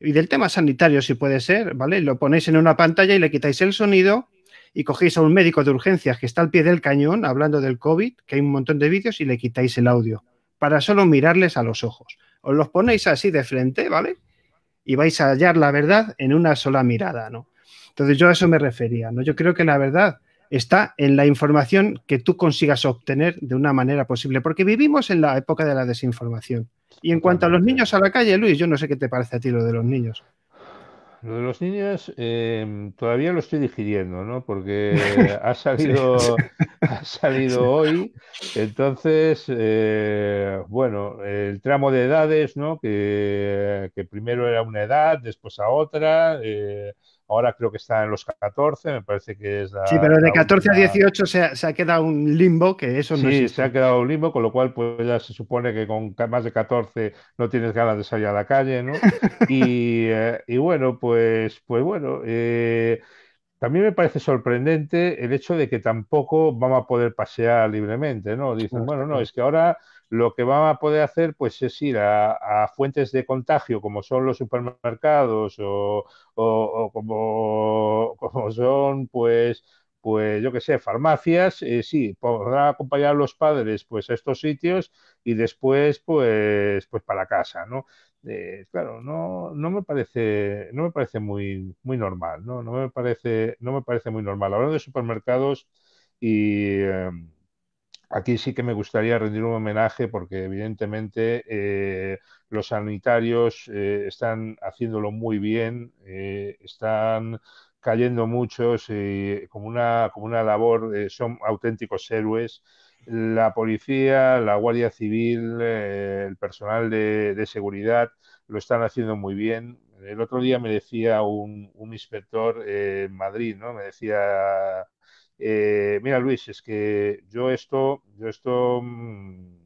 y del tema sanitario, si puede ser, ¿vale? Lo ponéis en una pantalla y le quitáis el sonido y cogéis a un médico de urgencias que está al pie del cañón hablando del COVID, que hay un montón de vídeos, y le quitáis el audio para solo mirarles a los ojos. Os los ponéis así de frente, ¿vale? Y vais a hallar la verdad en una sola mirada, ¿no? Entonces yo a eso me refería, ¿no? Yo creo que la verdad está en la información que tú consigas obtener de una manera posible, porque vivimos en la época de la desinformación. Y en cuanto a los niños a la calle, Luis, yo no sé qué te parece a ti lo de los niños. Lo de los niños em, todavía lo estoy digiriendo, ¿no? Porque ha salido, ha salido hoy, entonces, eh, bueno, el tramo de edades, ¿no? Que, que, primero era una edad, después a otra, eh, Ahora creo que está en los 14, me parece que es la. Sí, pero de 14 a 18 se ha, se ha, quedado un limbo, que eso no Sí, se ha quedado un limbo, con lo cual pues ya se supone que con más de 14 no tienes ganas de salir a la calle, ¿no? y, eh, y, bueno, pues, pues bueno. Eh, también me parece sorprendente el hecho de que tampoco vamos a poder pasear libremente, ¿no? Dicen, bueno, no, es que ahora lo que van a poder hacer pues es ir a, fuentes de contagio como son los supermercados o, como, como, son pues pues yo que sé, farmacias, eh, sí, podrán acompañar a los padres pues a estos sitios y después pues pues para casa, ¿no? Eh, claro, no, no me parece, no me parece muy, muy normal, ¿no? No me parece, no me parece muy normal. Hablando de supermercados y em, Aquí sí que me gustaría rendir un homenaje porque evidentemente eh, los sanitarios eh, están haciéndolo muy bien, eh, están cayendo muchos como, una, como una labor, son auténticos héroes. La policía, la Guardia Civil, el personal de, seguridad lo están haciendo muy bien. El otro día me decía un, un inspector en Madrid, ¿no? Me decía eh, mira Luis, es que yo esto, yo esto mm,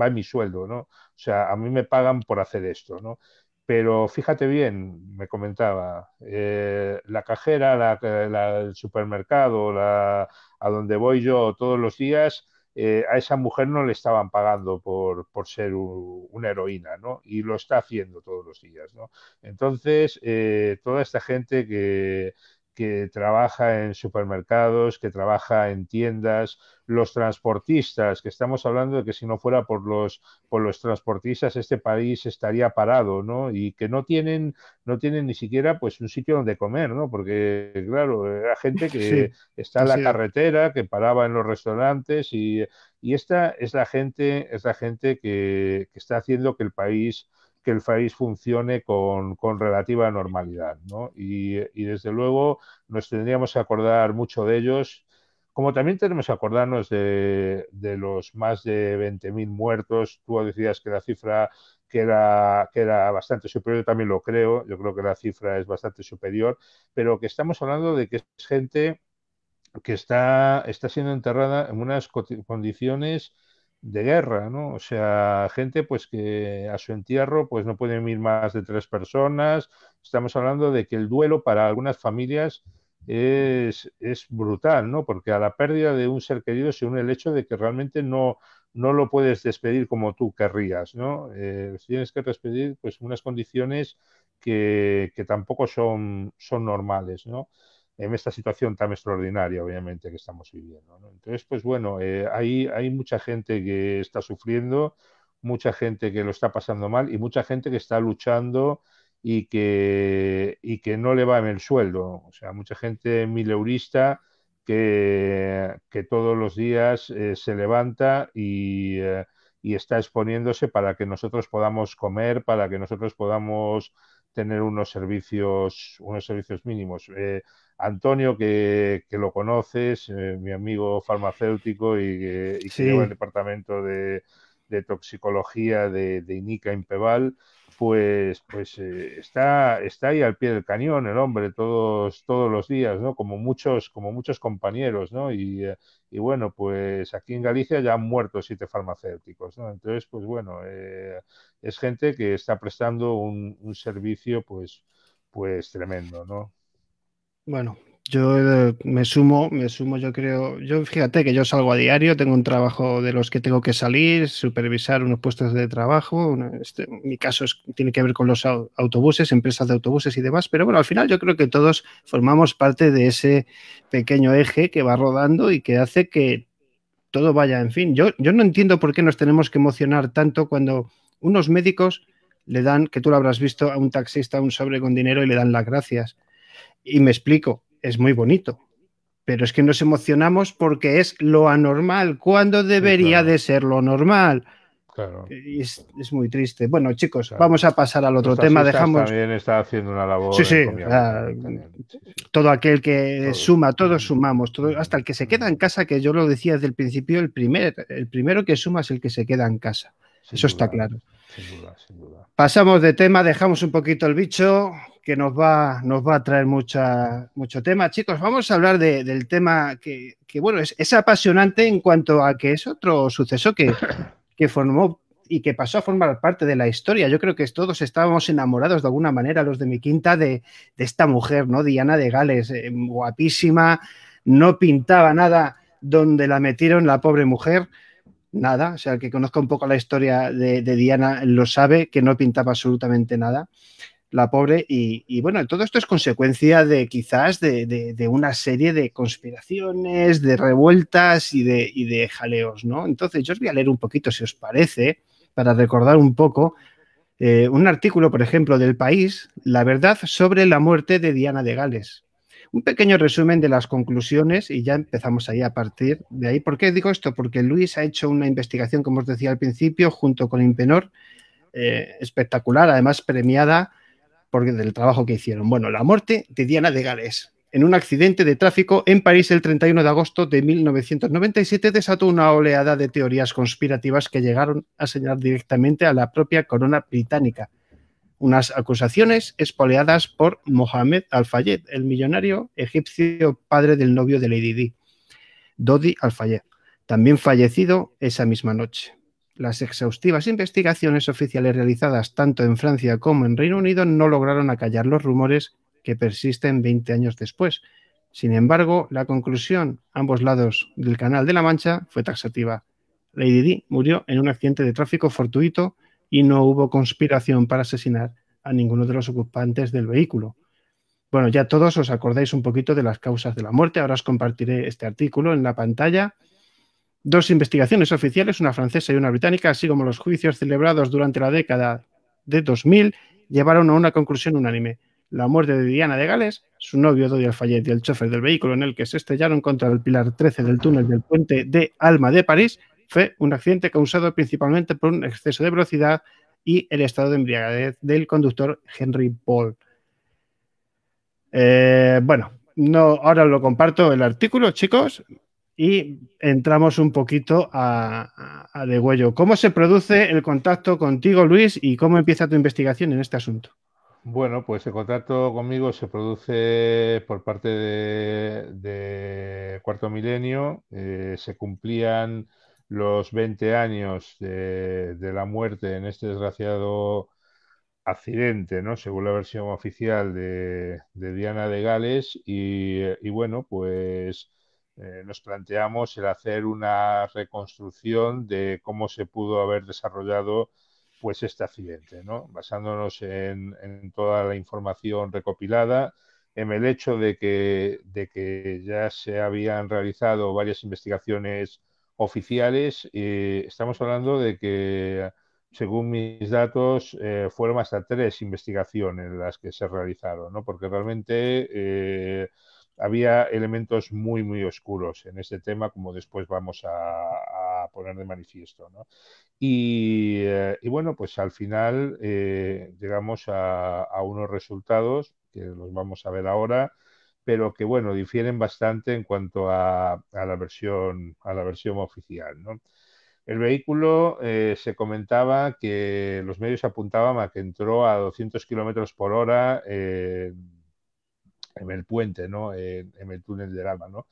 va en mi sueldo, ¿no? O sea, a mí me pagan por hacer esto, ¿no? Pero fíjate bien, me comentaba, eh, la cajera, la, el supermercado, la, a donde voy yo todos los días, eh, a esa mujer no le estaban pagando por, por ser una heroína, ¿no? Y lo está haciendo todos los días, ¿no? Entonces, toda esta gente que, que trabaja en supermercados, que trabaja en tiendas, los transportistas, que estamos hablando de que si no fuera por los, por los transportistas este país estaría parado, ¿no? Y que no tienen, no tienen ni siquiera pues un sitio donde comer, ¿no? Porque, claro, era gente que está en la carretera, que paraba en los restaurantes y, y esta es la gente, es la gente que, que está haciendo que el país que el país funcione con, con relativa normalidad. ¿no? Y, y, desde luego nos tendríamos que acordar mucho de ellos, como también tenemos que acordarnos de, de los más de 20.000 muertos. Tú decías que la cifra que era, que era bastante superior, también lo creo, yo creo que la cifra es bastante superior, pero que estamos hablando de que es gente que está, está siendo enterrada en unas condiciones de guerra, ¿no? O sea, gente pues que a su entierro pues no pueden ir más de tres personas. Estamos hablando de que el duelo para algunas familias es, es brutal, ¿no? Porque a la pérdida de un ser querido se une el hecho de que realmente no, no lo puedes despedir como tú querrías, ¿no? Eh, tienes que despedir pues unas condiciones que, que tampoco son, son normales, ¿no? En esta situación tan extraordinaria, obviamente, que estamos viviendo. Entonces, pues bueno, eh, hay, mucha gente que está sufriendo, mucha gente que lo está pasando mal y mucha gente que está luchando y que, y que no le va en el sueldo. O sea, mucha gente mileurista que, que todos los días eh, se levanta y, eh, y está exponiéndose para que nosotros podamos comer, para que nosotros podamos tener unos servicios, unos servicios mínimos. Antonio, que, lo conoces, eh, mi amigo farmacéutico y, que lleva el departamento de, toxicología de, de, INICA Impeval, pues, pues eh, está, está ahí al pie del cañón el hombre todos, todos los días, ¿no? Como muchos, como muchos compañeros, ¿no? Y, eh, y bueno, pues aquí en Galicia ya han muerto siete farmacéuticos, ¿no? Entonces, pues bueno, es gente que está prestando un, un servicio, pues, pues tremendo, ¿no? Bueno, yo eh, me sumo, me sumo, yo creo, yo fíjate que yo salgo a diario, tengo un trabajo de los que tengo que salir, supervisar unos puestos de trabajo, este, mi caso tiene que ver con los autobuses, empresas de autobuses y demás, pero bueno, al final yo creo que todos formamos parte de ese pequeño eje que va rodando y que hace que todo vaya, en fin, yo, yo no entiendo por qué nos tenemos que emocionar tanto cuando unos médicos le dan, que tú lo habrás visto, a un taxista un sobre con dinero y le dan las gracias y me explico, es muy bonito, pero es que nos emocionamos porque es lo anormal, cuando debería de ser lo normal. Claro. Es, muy triste. Bueno, chicos, vamos a pasar al otro tema. Dejamos. También está haciendo una labor. Sí, sí. todo aquel que suma, todos sumamos, todo, hasta el que se queda en casa, que yo lo decía desde el principio, el, primer, el primero que suma es el que se queda en casa. Eso está claro. Sin duda, sin duda. Pasamos de tema, dejamos un poquito el bicho, que nos va, nos va a traer mucha, mucho tema. Chicos, vamos a hablar del tema que, bueno, es, es, apasionante en cuanto a que es otro suceso que, que formó y que pasó a formar parte de la historia. Yo creo que todos estábamos enamorados de alguna manera, los de mi quinta, de, esta mujer, ¿no? Diana de Gales, eh, guapísima, no pintaba nada donde la metieron, la pobre mujer, nada. O sea, el que conozca un poco la historia de, de Diana lo sabe, que no pintaba absolutamente nada la pobre. Y, bueno, todo esto es consecuencia de quizás de, una serie de conspiraciones, de revueltas y de, de jaleos, ¿no? Entonces yo os voy a leer un poquito, si os parece, para recordar un poco eh, un artículo, por ejemplo, del país, La verdad sobre la muerte de Diana de Gales. Un pequeño resumen de las conclusiones y ya empezamos ahí a partir de ahí. ¿Por qué digo esto? Porque Luis ha hecho una investigación, como os decía al principio, junto con Impenor, eh, espectacular, además premiada porque del trabajo que hicieron. Bueno, la muerte de Diana de Gales. En un accidente de tráfico en París el 31 de agosto de 1997 desató una oleada de teorías conspirativas que llegaron a señalar directamente a la propia corona británica. Unas acusaciones espoleadas por Mohamed Al-Fayed, el millonario egipcio padre del novio de Lady Di, Dodi Al-Fayed, también fallecido esa misma noche. Las exhaustivas investigaciones oficiales realizadas tanto en Francia como en Reino Unido no lograron acallar los rumores que persisten 20 años después. Sin embargo, la conclusión, ambos lados del Canal de la Mancha, fue taxativa. Lady Di murió en un accidente de tráfico fortuito y no hubo conspiración para asesinar a ninguno de los ocupantes del vehículo. Bueno, ya todos os acordáis un poquito de las causas de la muerte. Ahora os compartiré este artículo en la pantalla Dos investigaciones oficiales, una francesa y una británica, así como los juicios celebrados durante la década de 2000, llevaron a una conclusión unánime. La muerte de Diana de Gales, su novio Dodi Alfayet y el chofer del vehículo en el que se estrellaron contra el pilar 13 del túnel del puente de Alma de París fue un accidente causado principalmente por un exceso de velocidad y el estado de embriaguez del conductor Henry Paul. Eh, bueno, no, ahora lo comparto el artículo, chicos y entramos un poquito a, a, de ¿Cómo se produce el contacto contigo, Luis, y cómo empieza tu investigación en este asunto? Bueno, pues el contacto conmigo se produce por parte de, Cuarto Milenio. Eh, se cumplían los 20 años de, la muerte en este desgraciado accidente, ¿no? Según la versión oficial de, Diana de Gales. y bueno, pues eh, nos planteamos el hacer una reconstrucción de cómo se pudo haber desarrollado pues este accidente, ¿no? basándonos en, toda la información recopilada, en el hecho de que, de que ya se habían realizado varias investigaciones oficiales. estamos hablando de que, según mis datos, eh, fueron hasta tres investigaciones las que se realizaron, ¿no? porque realmente eh, había elementos muy, muy oscuros en este tema, como después vamos a, poner de manifiesto. ¿no? Y, eh, bueno, pues al final eh, llegamos a, unos resultados que los vamos a ver ahora, pero que bueno, difieren bastante en cuanto a, la, versión, a la versión oficial. El vehículo eh, se comentaba que los medios apuntaban a que entró a 200 kilómetros por hora el puente, ¿no? En, el túnel del alma, ¿no?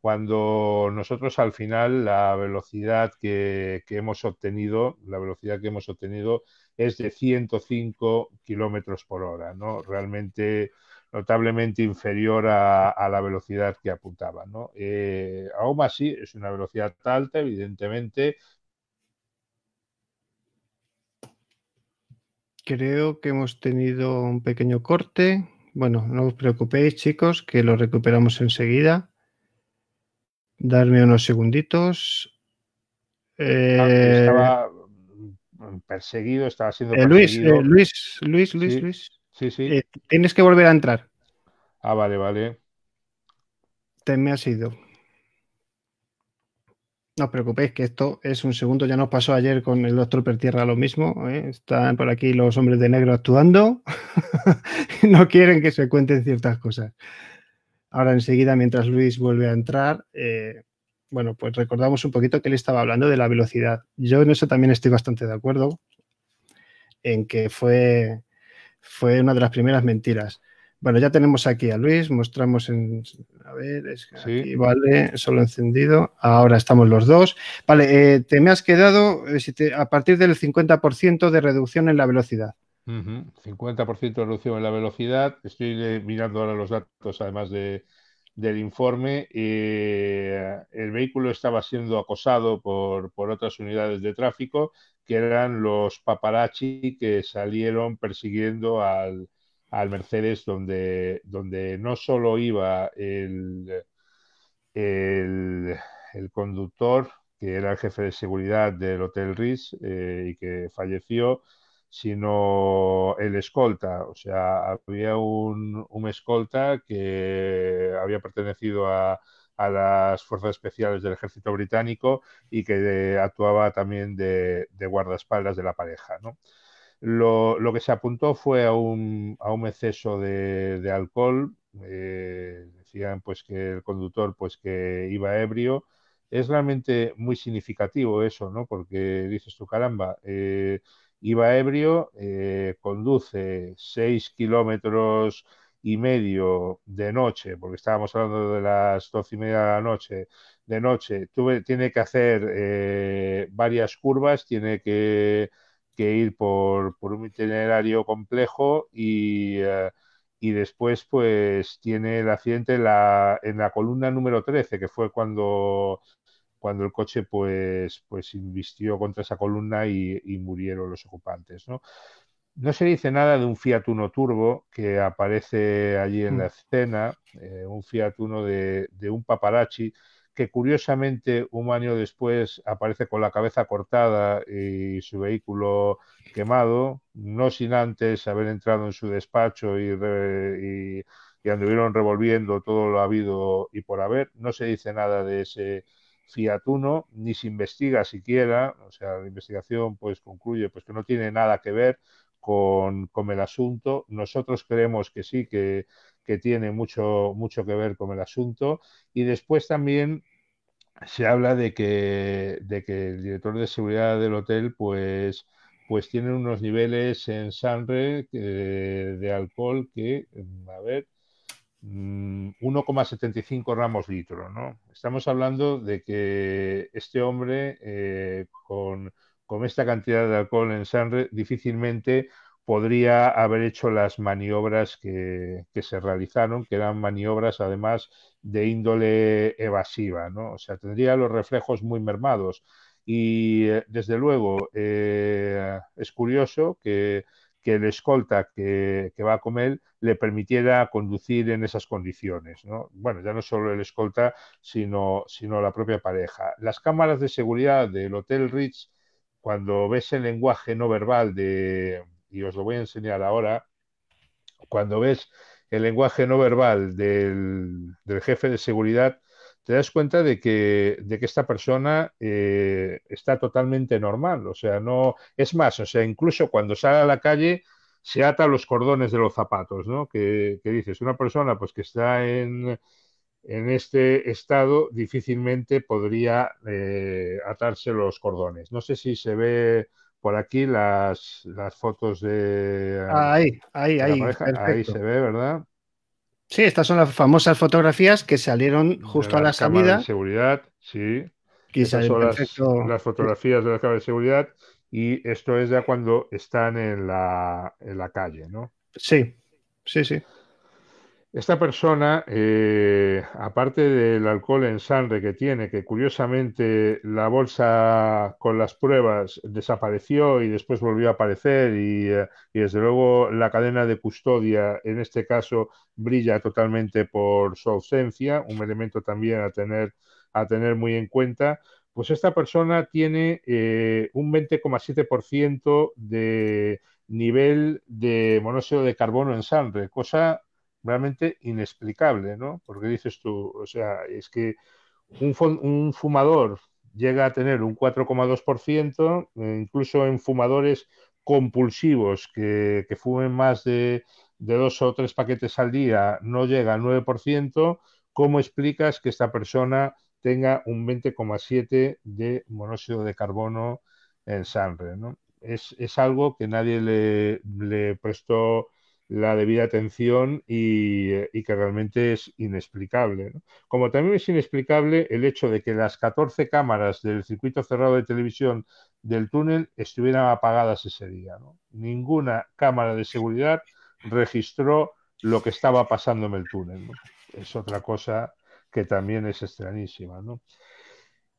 Cuando nosotros al final la velocidad que, hemos obtenido, la velocidad que hemos obtenido es de 105 kilómetros por hora, ¿no? Realmente notablemente inferior a, la velocidad que apuntaba, ¿no? Eh, aún así es una velocidad alta, evidentemente, Creo que hemos tenido un pequeño corte. Bueno, no os preocupéis, chicos, que lo recuperamos enseguida. Darme unos segunditos. Eh, estaba perseguido, estaba siendo eh, perseguido. Eh, Luis, Luis, Luis, Luis, Sí, sí. tienes que volver a entrar. Ah, vale, vale. Te me has ido. No os preocupéis que esto es un segundo, ya nos pasó ayer con el doctor Pertierra lo mismo. ¿eh? Están por aquí los hombres de negro actuando. no quieren que se cuenten ciertas cosas. Ahora enseguida, mientras Luis vuelve a entrar, eh, bueno, pues recordamos un poquito que él estaba hablando de la velocidad. Yo en eso también estoy bastante de acuerdo, en que fue, fue una de las primeras mentiras. Bueno, ya tenemos aquí a Luis, mostramos en... A ver, es que aquí, vale, solo encendido. Ahora estamos los dos. Vale, eh, te me has quedado eh, a partir del 50% de reducción en la velocidad. 50% de reducción en la velocidad. Estoy eh, mirando ahora los datos, además de, del informe. el vehículo estaba siendo acosado por, por otras unidades de tráfico, que eran los paparazzi que salieron persiguiendo al al Mercedes, donde, donde no solo iba el, el, conductor, que era el jefe de seguridad del Hotel Ritz eh, y que falleció, sino el escolta. O sea, había un, un escolta que había pertenecido a, a las fuerzas especiales del ejército británico y que actuaba también de, de guardaespaldas de la pareja. ¿no? Lo, que se apuntó fue a un, a un exceso de, alcohol. Eh, decían pues que el conductor pues que iba ebrio. Es realmente muy significativo eso, ¿no? Porque dices tú, caramba, eh, iba ebrio, eh, conduce seis kilómetros y medio de noche, porque estábamos hablando de las doce y media de la noche, de noche, tuve, tiene que hacer varias curvas, tiene que que ir por, un itinerario complejo y, eh, y, después pues tiene el accidente en la, en la columna número 13, que fue cuando, cuando el coche pues, pues invistió contra esa columna y, murieron los ocupantes. ¿no? no se dice nada de un Fiat Uno Turbo que aparece allí en la mm. escena, eh, un Fiat Uno de, de un paparazzi que curiosamente un año después aparece con la cabeza cortada y su vehículo quemado, no sin antes haber entrado en su despacho y, y, anduvieron revolviendo todo lo habido y por haber. No se dice nada de ese Fiat Uno, ni se investiga siquiera, o sea, la investigación pues concluye pues que no tiene nada que ver con, con el asunto. Nosotros creemos que sí, que que tiene mucho, mucho que ver con el asunto. Y después también se habla de que, de que el director de seguridad del hotel, pues, pues tiene unos niveles en sangre eh, de alcohol que, mm, a ver, 1,75 mm, ramos litro, ¿no? Estamos hablando de que este hombre eh, con, con esta cantidad de alcohol en sangre difícilmente podría haber hecho las maniobras que, se realizaron, que eran maniobras además de índole evasiva, ¿no? O sea, tendría los reflejos muy mermados. Y eh, desde luego eh, es curioso que, el escolta que, va con él le permitiera conducir en esas condiciones. ¿no? Bueno, ya no solo el escolta, sino, sino la propia pareja. Las cámaras de seguridad del Hotel Ritz, cuando ves el lenguaje no verbal de, y os lo voy a enseñar ahora, cuando ves el lenguaje no verbal del, jefe de seguridad, te das cuenta de que, de que esta persona eh, está totalmente normal. O sea, no. Es más, o sea, incluso cuando sale a la calle se ata los cordones de los zapatos, ¿no? Que, dices, una persona pues que está en, en este estado difícilmente podría eh, atarse los cordones. No sé si se ve por aquí las, las fotos de. Ahí, ahí, ahí. Ahí se ve, ¿verdad? Sí, estas son las famosas fotografías que salieron justo a la salida. de seguridad, sí. Son las, fotografías de la cámara de seguridad y esto es ya cuando están en la, en la calle, ¿no? Sí, sí, sí. Esta persona, eh, aparte del alcohol en sangre que tiene, que curiosamente la bolsa con las pruebas desapareció y después volvió a aparecer y, eh, desde luego la cadena de custodia en este caso brilla totalmente por su ausencia, un elemento también a tener, a tener muy en cuenta, pues esta persona tiene eh, un 20,7% de nivel de monóxido de carbono en sangre, cosa realmente inexplicable, ¿no? Porque dices tú, o sea, es que un, fumador llega a tener un 4,2%, eh, incluso en fumadores compulsivos que, que fumen más de, de, dos o tres paquetes al día no llega al 9%, ¿cómo explicas que esta persona tenga un 20,7% de monóxido de carbono en sangre? ¿no? Es, es, algo que nadie le, le prestó la debida atención y, que realmente es inexplicable. Como también es inexplicable el hecho de que las 14 cámaras del circuito cerrado de televisión del túnel estuvieran apagadas ese día. Ninguna cámara de seguridad registró lo que estaba pasando en el túnel. Es otra cosa que también es extrañísima.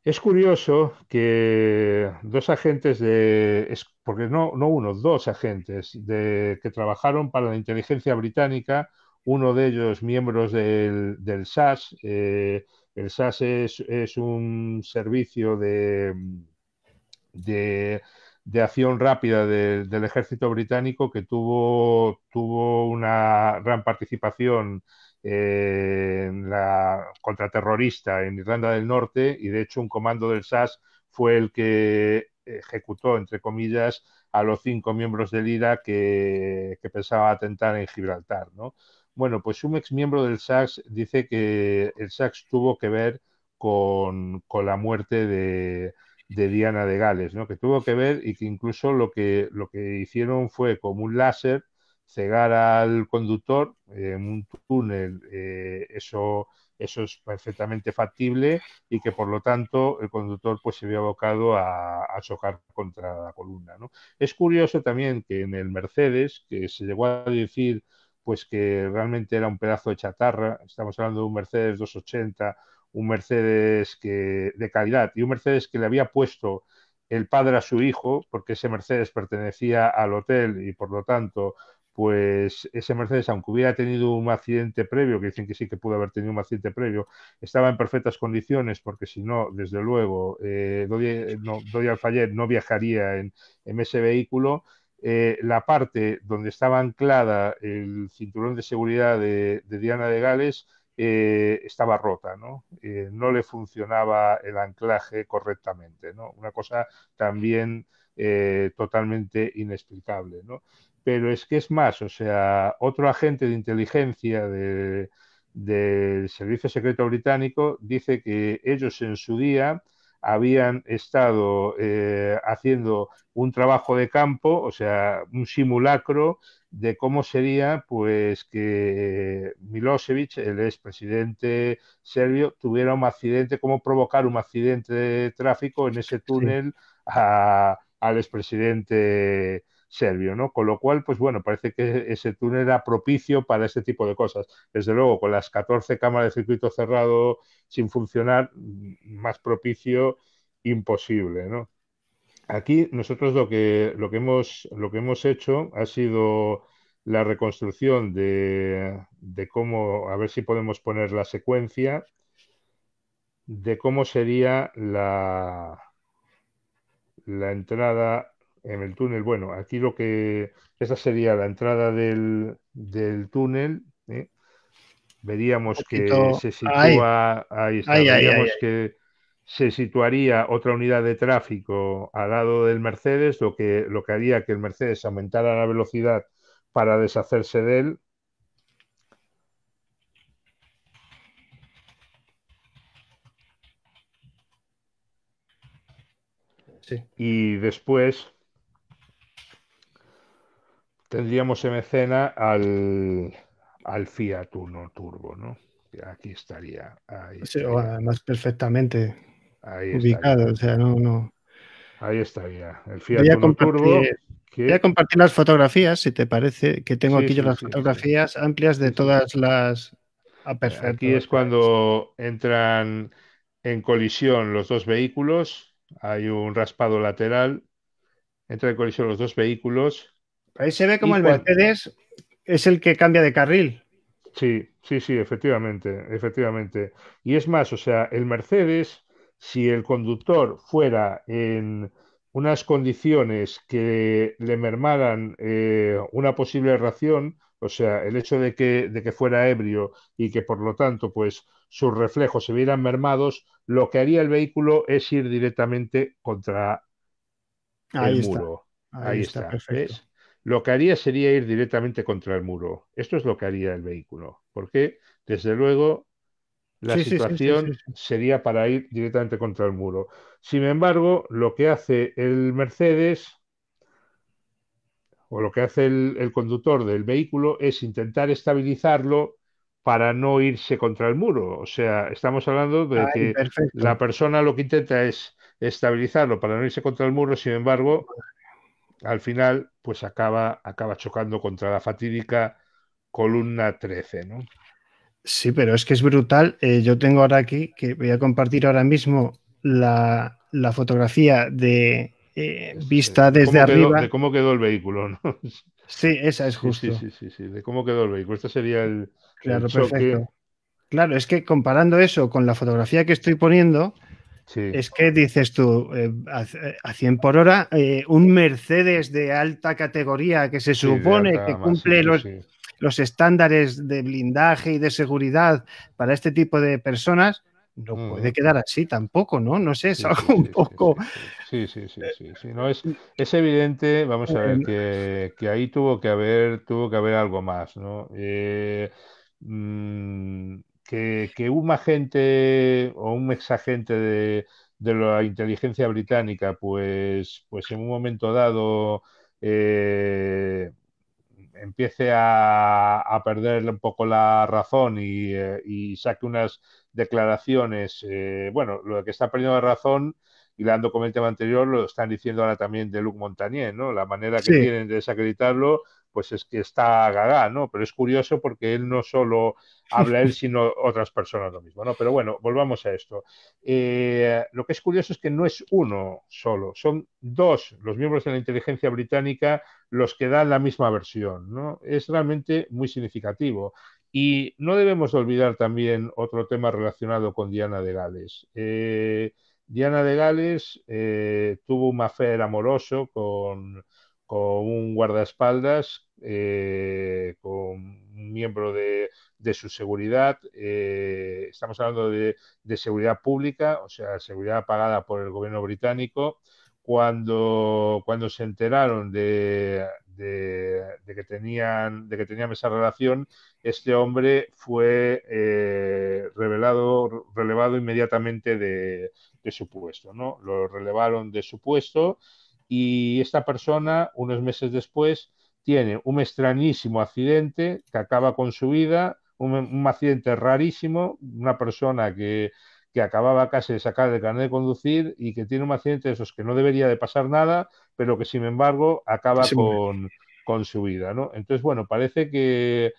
Es curioso que dos agentes de, porque no, no uno, dos agentes de, que trabajaron para la inteligencia británica, uno de ellos miembros del, del SAS, eh, el SAS es, es, un servicio de, de, de acción rápida de, del ejército británico que tuvo, tuvo una gran participación eh, en la contraterrorista en Irlanda del Norte y de hecho un comando del SAS fue el que ejecutó, entre comillas, a los cinco miembros del IRA que, pensaba atentar en Gibraltar. ¿no? Bueno, pues un ex miembro del SACS dice que el SACS tuvo que ver con, la muerte de, Diana de Gales, ¿no? que tuvo que ver y que incluso lo que, lo que hicieron fue como un láser cegar al conductor en un túnel, eh, eso, eso es perfectamente factible y que por lo tanto el conductor pues se vio abocado a, a chocar contra la columna. ¿no? Es curioso también que en el Mercedes, que se llegó a decir pues que realmente era un pedazo de chatarra, estamos hablando de un Mercedes 280, un Mercedes que, de calidad y un Mercedes que le había puesto el padre a su hijo, porque ese Mercedes pertenecía al hotel y por lo tanto pues ese Mercedes, aunque hubiera tenido un accidente previo, que dicen que sí que pudo haber tenido un accidente previo, estaba en perfectas condiciones, porque si no, desde luego, eh, Dodi, no, Dodi Alfayet no viajaría en, ese vehículo. Eh, la parte donde estaba anclada el cinturón de seguridad de, Diana de Gales eh, estaba rota, ¿no? Eh, no le funcionaba el anclaje correctamente, ¿no? Una cosa también eh, totalmente inexplicable, ¿no? Pero es que es más, o sea, otro agente de inteligencia de, del Servicio Secreto Británico dice que ellos en su día habían estado eh, haciendo un trabajo de campo, o sea, un simulacro de cómo sería pues que Milosevic, el expresidente serbio, tuviera un accidente, cómo provocar un accidente de tráfico en ese túnel sí. a, al expresidente serbio, ¿no? Con lo cual, pues bueno, parece que ese túnel era propicio para ese tipo de cosas. Desde luego, con las 14 cámaras de circuito cerrado sin funcionar, más propicio, imposible, ¿no? Aquí nosotros lo que, lo que, hemos, lo que hemos hecho ha sido la reconstrucción de, de cómo, a ver si podemos poner la secuencia, de cómo sería la, la entrada en el túnel. Bueno, aquí lo que. Esa sería la entrada del, del túnel. ¿eh? Veríamos que se sitúa. Ahí está. Ay, veríamos que se situaría otra unidad de tráfico al lado del Mercedes, lo que, lo que haría que el Mercedes aumentara la velocidad para deshacerse de él. Sí. Y después tendríamos en escena al, al Fiat Uno Turbo, ¿no? Aquí estaría. Ahí sí, estaría. además perfectamente ahí ubicado, estaría. o sea, no, no. Ahí estaría. El Fiat voy Uno Turbo. Que... Voy a compartir las fotografías, si te parece, que tengo sí, aquí yo sí, las fotografías amplias de todas las. Ah, perfecto. Aquí es cuando entran en colisión los dos vehículos. Hay un raspado lateral. Entra en colisión los dos vehículos Ahí se ve como el Mercedes es el que cambia de carril. Sí, sí, sí, efectivamente, efectivamente. Y es más, o sea, el Mercedes, si el conductor fuera en unas condiciones que le mermaran eh, una posible reacción, o sea, el hecho de que, de que fuera ebrio y que por lo tanto, pues sus reflejos se vieran mermados, lo que haría el vehículo es ir directamente contra el muro. Ahí, está, Lo que haría sería ir directamente contra el muro. Esto es lo que haría el vehículo. Porque, desde luego, la situación sería para ir directamente contra el muro. Sin embargo, lo que hace el Mercedes o lo que hace el, conductor del vehículo es intentar estabilizarlo para no irse contra el muro. O sea, estamos hablando de que la persona lo que intenta es estabilizarlo para no irse contra el muro, sin embargo, al final, pues acaba, acaba chocando contra la fatídica columna 13, ¿no? Sí, pero es que es brutal. Eh, yo tengo ahora aquí, que voy a compartir ahora mismo la, fotografía de eh, vista desde arriba. de cómo quedó el vehículo, ¿no? Sí, esa es justo. Sí, sí, sí, de cómo quedó el vehículo. Este sería el, claro, perfecto. Claro, es que comparando eso con la fotografía que estoy poniendo, es que dices tú, eh, a, 100 por hora, un Mercedes de alta categoría que se supone que cumple los, los estándares de blindaje y de seguridad para este tipo de personas, no puede quedar así tampoco, ¿no? No sé, es algo un poco... Sí, sí, sí, sí, No, es, es evidente, vamos a ver, que, que, ahí tuvo que haber, tuvo que haber algo más, ¿no? Eh, mm, que, que, un agente o un exagente de, de la inteligencia británica, pues, pues en un momento dado eh, empiece a, perder un poco la razón y, eh, saque unas declaraciones, eh, bueno, lo que está perdiendo la razón, y dando con el tema anterior, lo están diciendo ahora también de Luc Montagnier, ¿no? La manera que tienen de desacreditarlo pues es que está gaga, ¿no? Pero es curioso porque él no solo habla él, sino otras personas lo mismo, ¿no? Pero bueno, volvamos a esto. Eh, lo que es curioso es que no es uno solo, son dos los miembros de la inteligencia británica los que dan la misma versión, ¿no? Es realmente muy significativo. Y no debemos olvidar también otro tema relacionado con Diana de Gales. Eh, Diana de Gales eh, tuvo un affair amoroso con con un guardaespaldas, eh, con un miembro de, su seguridad. Eh, estamos hablando de, seguridad pública, o sea, seguridad pagada por el gobierno británico. Cuando, cuando se enteraron de, que tenían, de que tenían esa relación, este hombre fue eh, relevado inmediatamente de su puesto. ¿no? Lo relevaron de su puesto y esta persona, unos meses después, tiene un extrañísimo accidente que acaba con su vida, un, accidente rarísimo, una persona que, acababa casi de sacar el carnet de conducir y que tiene un accidente de esos que no debería de pasar nada, pero que sin embargo acaba con, su vida, ¿no? Entonces, bueno, parece que,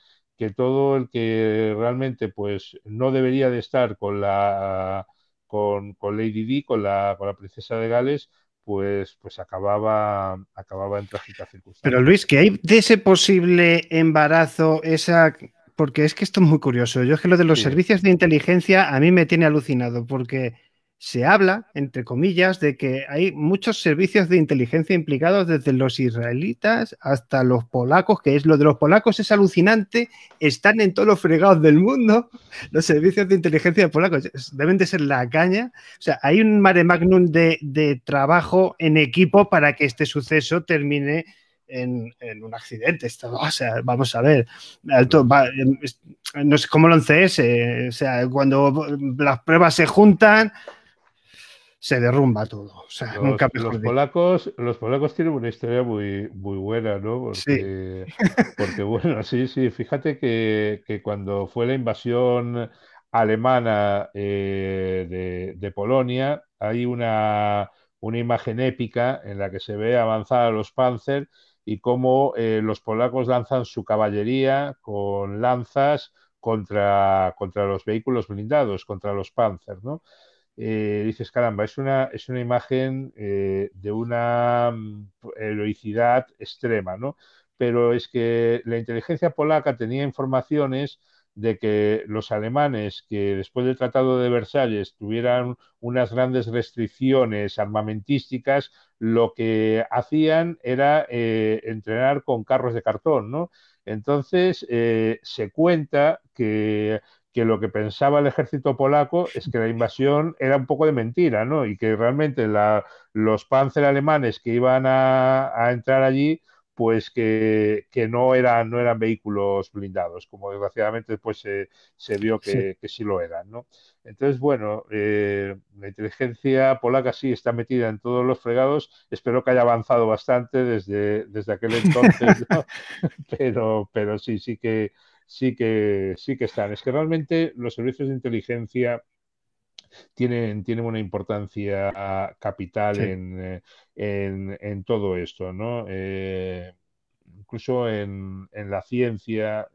todo el que realmente pues no debería de estar con la con, con Lady Di, con la, con la princesa de Gales, pues, pues acababa, acababa en trágica circunstancia. Pero Luis, que hay de ese posible embarazo, esa porque es que esto es muy curioso. Yo es que lo de los servicios de inteligencia a mí me tiene alucinado, porque se habla, entre comillas, de que hay muchos servicios de inteligencia implicados desde los israelitas hasta los polacos, que es lo de los polacos es alucinante, están en todos los fregados del mundo, los servicios de inteligencia polacos deben de ser la caña, o sea, hay un mare magnum de, trabajo en equipo para que este suceso termine en, un accidente. o sea, vamos a ver, no sé cómo lo CS, o sea, cuando las pruebas se juntan, se derrumba todo. O sea, los, nunca los polacos, los polacos tienen una historia muy, muy buena, ¿no? Porque, porque bueno, sí, sí, fíjate que, cuando fue la invasión alemana eh, de, Polonia, hay una, una imagen épica en la que se ve avanzar a los Panzer y cómo eh, los polacos lanzan su caballería con lanzas contra, contra los vehículos blindados, contra los Panzer, ¿no? Eh, dices, caramba, es una, es una imagen eh, de una mm, heroicidad extrema, ¿no? Pero es que la inteligencia polaca tenía informaciones de que los alemanes que después del Tratado de Versalles tuvieran unas grandes restricciones armamentísticas, lo que hacían era eh, entrenar con carros de cartón, ¿no? Entonces, se cuenta que que lo que pensaba el ejército polaco es que la invasión era un poco de mentira, ¿no? Y que realmente los panzer alemanes que iban a, entrar allí, pues que, no, eran, no eran vehículos blindados, como desgraciadamente después se, vio que sí. lo eran, ¿no? Entonces, bueno, eh, la inteligencia polaca sí está metida en todos los fregados, espero que haya avanzado bastante desde, desde aquel entonces, ¿no? pero, pero sí, sí que sí que, sí que están. Es que realmente los servicios de inteligencia tienen, tienen una importancia capital eh, en, en, todo esto, ¿no? Eh, incluso en, en, la ciencia,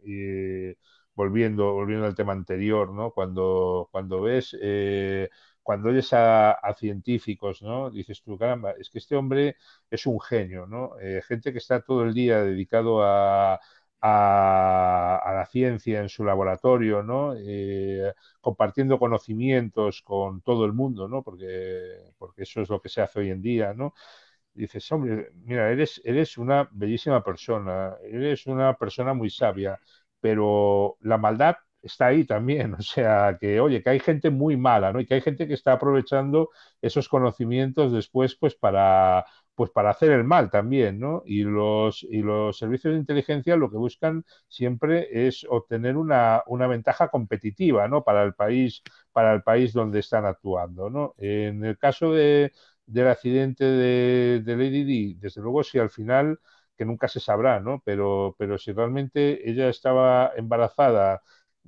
volviendo, volviendo al tema anterior, ¿no? Cuando, cuando ves, eh, cuando oyes a, científicos, ¿no? Dices tú, caramba, es que este hombre es un genio, ¿no? gente que está todo el día dedicado a a, la ciencia en su laboratorio, ¿no? Eh, compartiendo conocimientos con todo el mundo, ¿no? Porque, porque eso es lo que se hace hoy en día, ¿no? dices, hombre, mira, eres, eres una bellísima persona, eres una persona muy sabia, pero la maldad está ahí también, o sea, que oye, que hay gente muy mala, ¿no? Y que hay gente que está aprovechando esos conocimientos después, pues, para, pues para hacer el mal también, ¿no? Y los, y los servicios de inteligencia lo que buscan siempre es obtener una, ventaja competitiva, ¿no? Para el país, para el país donde están actuando, ¿no? En el caso de, del accidente de, de Lady Di, desde luego si al final, que nunca se sabrá, ¿no? Pero, pero si realmente ella estaba embarazada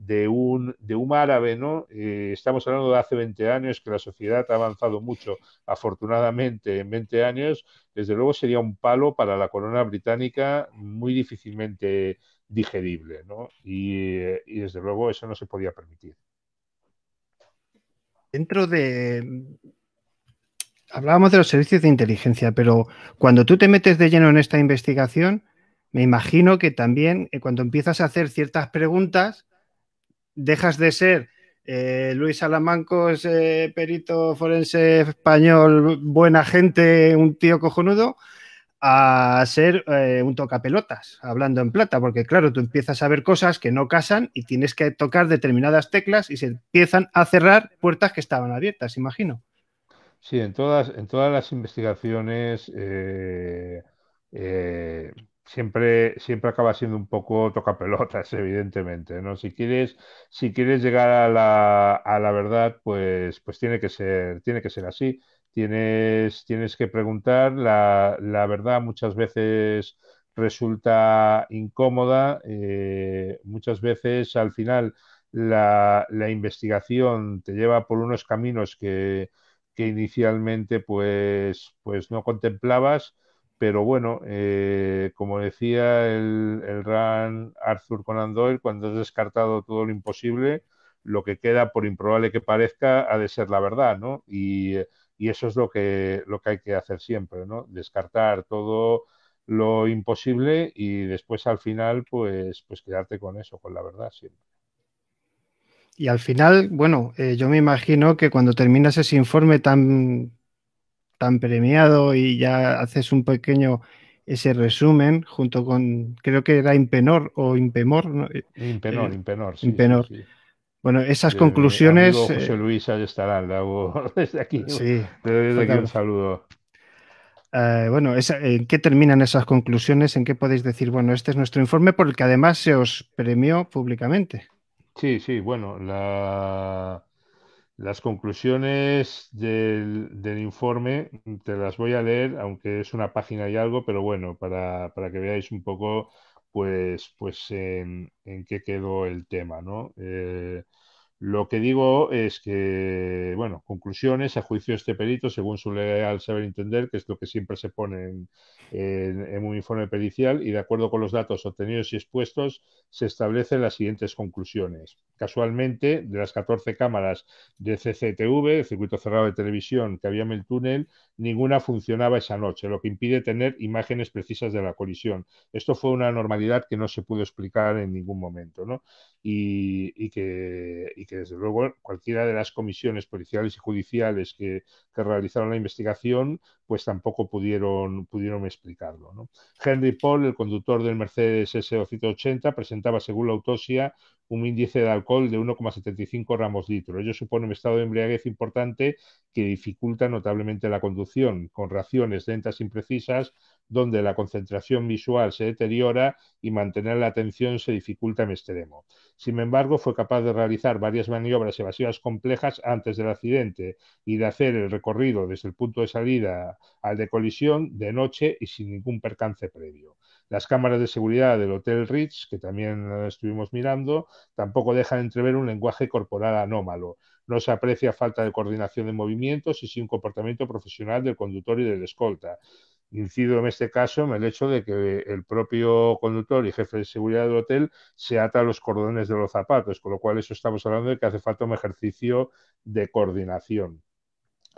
de un, de un árabe, ¿no? Eh, estamos hablando de hace 20 años, que la sociedad ha avanzado mucho, afortunadamente, en 20 años, desde luego sería un palo para la corona británica muy difícilmente digerible, ¿no? Y, y desde luego eso no se podía permitir. Dentro de... Hablábamos de los servicios de inteligencia, pero cuando tú te metes de lleno en esta investigación, me imagino que también eh, cuando empiezas a hacer ciertas preguntas, dejas de ser eh, Luis Salamanco, ese perito forense español, buena gente, un tío cojonudo, a ser eh, un tocapelotas, hablando en plata, porque claro, tú empiezas a ver cosas que no casan y tienes que tocar determinadas teclas y se empiezan a cerrar puertas que estaban abiertas, imagino. Sí, en todas, en todas las investigaciones eh, siempre, siempre acaba siendo un poco tocapelotas, evidentemente, ¿no? Si quieres, si quieres llegar a la, a la verdad, pues, pues tiene que ser, tiene que ser así. Tienes, tienes que preguntar, la, la verdad muchas veces resulta incómoda, eh, muchas veces al final la, la, investigación te lleva por unos caminos que, que inicialmente pues, pues no contemplabas pero bueno, eh, como decía el, el gran Arthur Conan Doyle, cuando has descartado todo lo imposible, lo que queda, por improbable que parezca, ha de ser la verdad, ¿no? Y, eso es lo que, lo que hay que hacer siempre, ¿no? Descartar todo lo imposible y después al final, pues, pues quedarte con eso, con la verdad siempre. Y al final, bueno, eh, yo me imagino que cuando terminas ese informe tan, tan premiado y ya haces un pequeño ese resumen junto con, creo que era Impenor o Impemor. Eh, Impenor, Impenor. Sí, Impenor. Bueno, esas conclusiones. José eh, Luis, ahí estará, desde aquí, sí, desde aquí un saludo. Eh, bueno, ¿en qué terminan esas conclusiones? ¿En qué podéis decir, bueno, este es nuestro informe porque además se os premió públicamente? Sí, sí, bueno, la, las conclusiones del, informe te las voy a leer, aunque es una página y algo, pero bueno, para, que veáis un poco, pues, pues en, qué quedó el tema, ¿no? Eh, lo que digo es que, bueno, conclusiones, a juicio de este perito, según su legal saber entender, que es lo que siempre se pone en, un informe pericial, y de acuerdo con los datos obtenidos y expuestos, se establecen las siguientes conclusiones. Casualmente, de las 14 cámaras de CCTV, el circuito cerrado de televisión que había en el túnel, ninguna funcionaba esa noche, lo que impide tener imágenes precisas de la colisión. Esto fue una normalidad que no se pudo explicar en ningún momento, ¿no? Y, y que que desde luego cualquiera de las comisiones policiales y judiciales que, realizaron la investigación, pues tampoco pudieron, pudieron explicarlo. Henry Paul, el conductor del Mercedes S280, presentaba, según la autopsia, un índice de alcohol de 1,75 ramos litro. Ello supone un estado de embriaguez importante que dificulta notablemente la conducción, con reacciones lentas imprecisas, donde la concentración visual se deteriora y mantener la atención se dificulta en extremo. Sin embargo, fue capaz de realizar varias maniobras evasivas complejas antes del accidente y de hacer el recorrido desde el punto de salida al de colisión de noche y sin ningún percance previo. Las cámaras de seguridad del Hotel Ritz, que también estuvimos mirando, tampoco dejan entrever un lenguaje corporal anómalo. No se aprecia falta de coordinación de movimientos y sin comportamiento profesional del conductor y del escolta. Incido en este caso en el hecho de que el propio conductor y jefe de seguridad del hotel se ata los cordones de los zapatos, con lo cual eso estamos hablando de que hace falta un ejercicio de coordinación.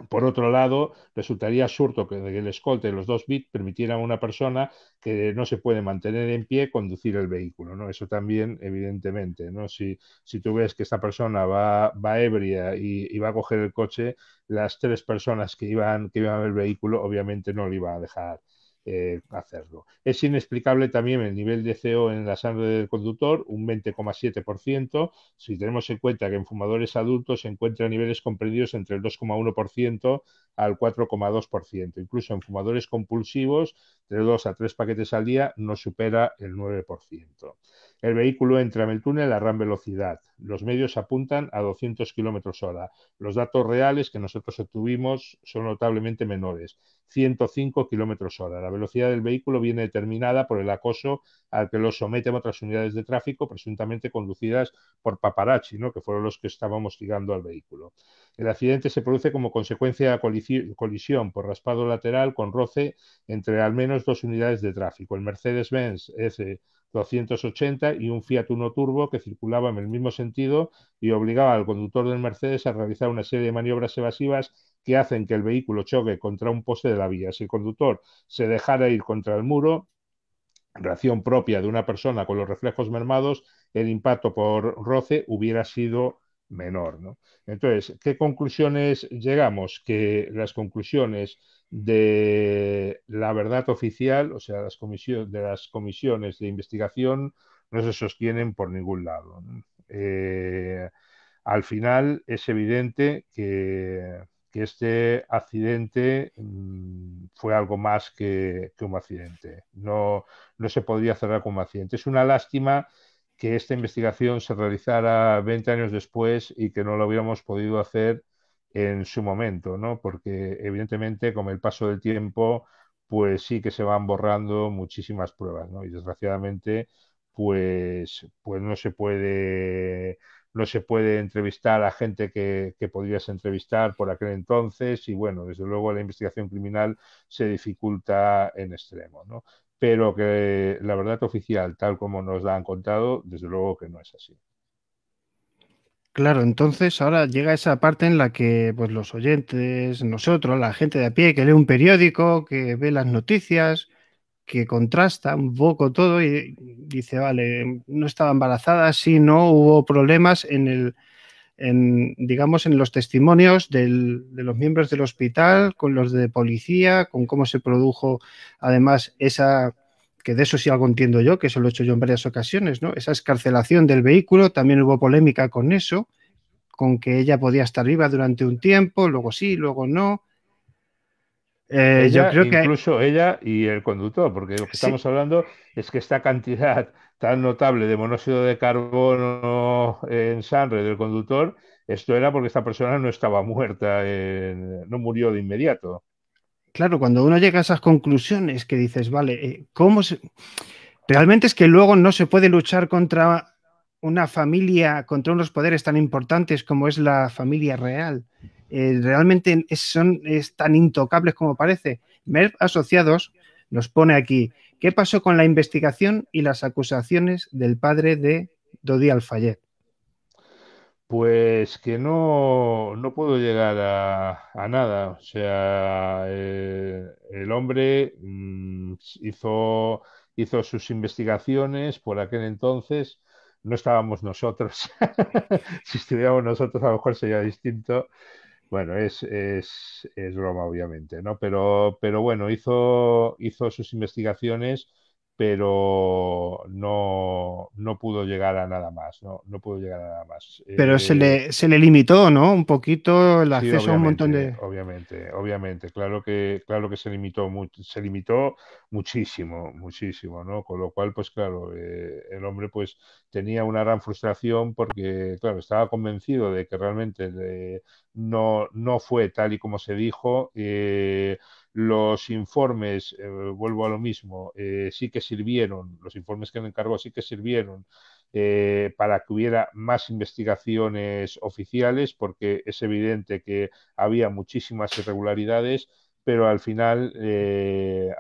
Por otro lado, resultaría absurdo que el escolta y los dos bits permitieran a una persona que no se puede mantener en pie conducir el vehículo, ¿no? Eso también, evidentemente, ¿no? Si, si tú ves que esta persona va, va ebria y, va a coger el coche, las tres personas que iban, que iban a ver el vehículo, obviamente no le iban a dejar eh, hacerlo. Es inexplicable también el nivel de CO en la sangre del conductor, un 20,7%, si tenemos en cuenta que en fumadores adultos se encuentran niveles comprendidos entre el 2,1% al 4,2%. Incluso en fumadores compulsivos, de 2 a 3 paquetes al día, no supera el 9%. El vehículo entra en el túnel a gran velocidad. Los medios apuntan a 200 km hora. Los datos reales que nosotros obtuvimos son notablemente menores, 105 km hora. La velocidad del vehículo viene determinada por el acoso al que lo someten otras unidades de tráfico, presuntamente conducidas por paparazzi, ¿no? que fueron los que estaban hostigando al vehículo. El accidente se produce como consecuencia de la colisión por raspado lateral con roce entre al menos dos unidades de tráfico. El Mercedes-Benz S 280 y un Fiat Uno Turbo que circulaba en el mismo sentido y obligaba al conductor del Mercedes a realizar una serie de maniobras evasivas que hacen que el vehículo choque contra un poste de la vía. Si el conductor se dejara ir contra el muro, reacción propia de una persona con los reflejos mermados, el impacto por roce hubiera sido menor. Entonces, ¿qué conclusiones llegamos? Que las conclusiones de la verdad oficial, o sea, de las comisiones de investigación, no se sostienen por ningún lado. Eh, al final es evidente que, este accidente mm, fue algo más que, un accidente. No, no se podría cerrar como accidente. Es una lástima que esta investigación se realizara 20 años después y que no lo hubiéramos podido hacer en su momento, ¿no? Porque evidentemente con el paso del tiempo, pues sí que se van borrando muchísimas pruebas, ¿no? Y desgraciadamente, pues, pues no se puede no se puede entrevistar a gente que, que, podrías entrevistar por aquel entonces y bueno, desde luego la investigación criminal se dificulta en extremo, ¿no? Pero que la verdad oficial, tal como nos la han contado, desde luego que no es así. Claro, entonces ahora llega esa parte en la que pues, los oyentes, nosotros, la gente de a pie que lee un periódico, que ve las noticias, que contrasta un poco todo y dice, vale, no estaba embarazada, sí, no, hubo problemas en el, en, digamos, en los testimonios del, de los miembros del hospital, con los de policía, con cómo se produjo además esa que de eso sí algo entiendo yo, que eso lo he hecho yo en varias ocasiones, ¿no? Esa escarcelación del vehículo, también hubo polémica con eso, con que ella podía estar viva durante un tiempo, luego sí, luego no. Eh, yo creo que incluso ella y el conductor, porque lo que estamos hablando es que esta cantidad tan notable de monóxido de carbono en sangre del conductor, esto era porque esta persona no estaba muerta, no murió de inmediato. Claro, cuando uno llega a esas conclusiones que dices, vale, eh, ¿cómo se... Realmente es que luego no se puede luchar contra una familia, contra unos poderes tan importantes como es la familia real. Eh, realmente son es tan intocables como parece. MERV Asociados nos pone aquí, ¿qué pasó con la investigación y las acusaciones del padre de Dodi Alfayet? Pues que no, no puedo llegar a, nada. O sea, eh, el hombre mm, hizo, hizo sus investigaciones por aquel entonces. No estábamos nosotros. si estuviéramos nosotros, a lo mejor sería distinto. Bueno, es, es, es broma, obviamente, ¿no? Pero, pero bueno, hizo, hizo sus investigaciones pero no, no pudo llegar a nada más, no, no pudo llegar a nada más. Pero se, le, eh, se le limitó, ¿no? Un poquito el acceso a un montón de... Obviamente, obviamente, claro que, claro que se limitó, se limitó muchísimo, muchísimo, ¿no? Con lo cual, pues claro, eh, el hombre pues tenía una gran frustración porque, claro, estaba convencido de que realmente no, no fue tal y como se dijo. Eh, los informes, eh, vuelvo a lo mismo, eh, sí que sirvieron, los informes que le encargó sí que sirvieron eh, para que hubiera más investigaciones oficiales, porque es evidente que había muchísimas irregularidades, pero al final,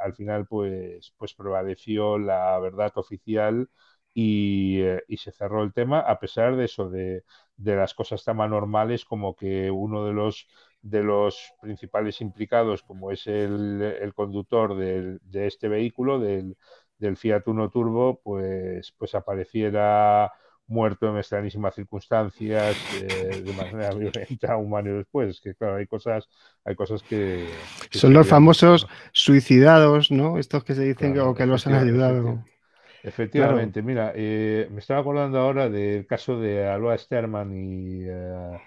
al final pues, pues prevaleció la verdad oficial y, y, se cerró el tema, a pesar de eso, de, de las cosas tan anormales como que uno de los de los principales implicados, como es el, conductor de este vehículo, del, Fiat Uno Turbo, pues, pues apareciera muerto en extrañísimas circunstancias, eh, de manera violenta un año después. Que claro, hay cosas, hay cosas que... Son los famosos suicidados, ¿no? Estos que se dicen o que los han ayudado. Efectivamente, mira, eh, me estaba acordando ahora del caso de Aloa Sterman y... Eh,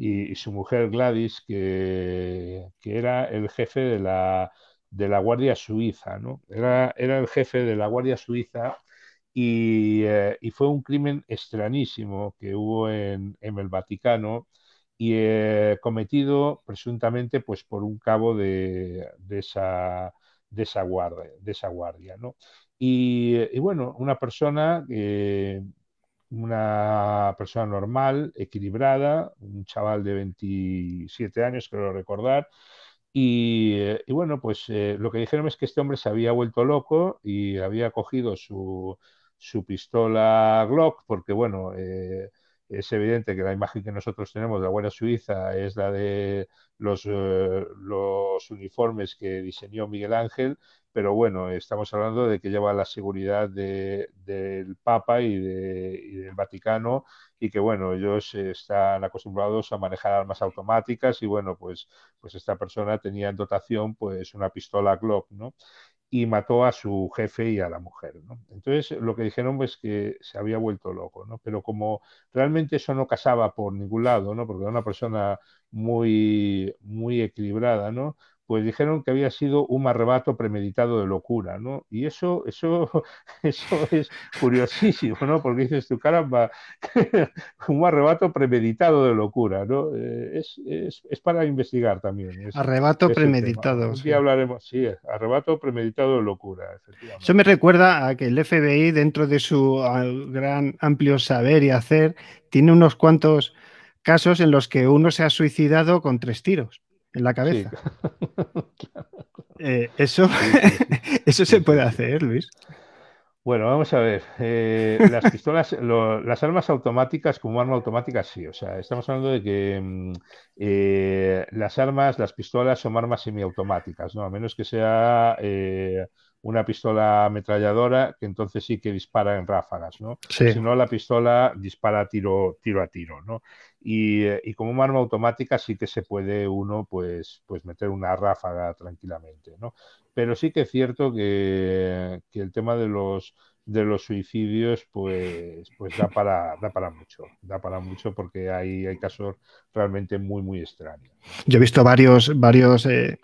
y, su mujer Gladys, que, era el jefe de la, de la Guardia Suiza, ¿no? Era, era el jefe de la Guardia Suiza y, eh, fue un crimen extrañísimo que hubo en, el Vaticano y eh, cometido presuntamente pues, por un cabo de, esa, de, esa, guardia, de esa guardia. ¿no? Y, y, bueno, una persona que una persona normal, equilibrada, un chaval de 27 años, creo recordar. Y, eh, bueno, pues eh, lo que dijeron es que este hombre se había vuelto loco y había cogido su, su pistola Glock, porque bueno, eh, es evidente que la imagen que nosotros tenemos de la Guardia Suiza es la de los, los uniformes que diseñó Miguel Ángel, pero bueno, estamos hablando de que lleva la seguridad del Papa y, del Vaticano y que bueno, ellos están acostumbrados a manejar armas automáticas y bueno, pues, pues esta persona tenía en dotación pues una pistola Glock, ¿no? Y mató a su jefe y a la mujer. ¿no? Entonces, lo que dijeron es que se había vuelto loco, ¿no? pero como realmente eso no casaba por ningún lado, ¿no? porque era una persona muy, muy equilibrada, ¿no? Pues dijeron que había sido un arrebato premeditado de locura, ¿no? Y eso, eso, eso es curiosísimo, ¿no? Porque dices tú, caramba, un arrebato premeditado de locura, ¿no? Eh, es, es, es, para investigar también. arrebato premeditado. Sí. hablaremos, sí, arrebato premeditado de locura, efectivamente. Eso me recuerda a que el FBI, dentro de su gran amplio saber y hacer, tiene unos cuantos casos en los que uno se ha suicidado con tres tiros en la cabeza. Eh, eso, eso se puede hacer, Luis. Bueno, vamos a ver. Eh, las pistolas, las armas automáticas como arma automática, sí. O sea, estamos hablando de que mm, eh, las armas, las pistolas son armas semiautomáticas, ¿no? A menos que sea una pistola ametralladora, que entonces sí que dispara en ráfagas, ¿no? Si no, la pistola dispara tiro, tiro a tiro, ¿no? Y, y, como arma automática sí que se puede uno, pues, pues meter una ráfaga tranquilamente, ¿no? Pero sí que es cierto que, que el tema de los de los suicidios, pues, pues da para, da para mucho, da para mucho porque hay, hay casos realmente muy, muy extraños. Yo he visto varios, varios eh,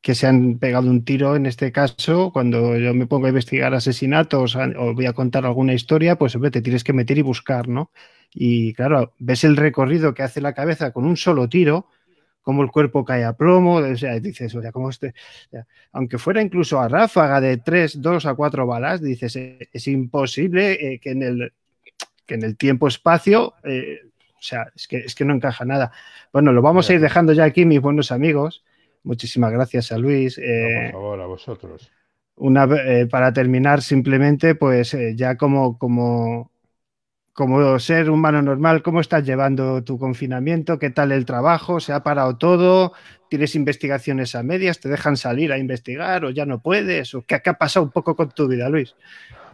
que se han pegado un tiro en este caso, cuando yo me pongo a investigar asesinatos o voy a contar alguna historia, pues te tienes que meter y buscar, ¿no? Y claro, ves el recorrido que hace la cabeza con un solo tiro, cómo el cuerpo cae a plomo, o sea, dices, o sea, como este, aunque fuera incluso a ráfaga de 3, 2 a 4 balas, dices, e, es imposible eh, que, en el, que en el tiempo-espacio, eh, o sea, es que, es que no encaja nada. Bueno, lo vamos a ir dejando ya aquí, mis buenos amigos. Muchísimas gracias a Luis. por eh, favor, a vosotros. Una, eh, para terminar, simplemente, pues eh, ya como, como, como ser humano normal, ¿cómo estás llevando tu confinamiento? ¿Qué tal el trabajo? ¿Se ha parado todo? ¿Tienes investigaciones a medias? ¿Te dejan salir a investigar o ya no puedes? ¿O qué, ha pasado un poco con tu vida, Luis?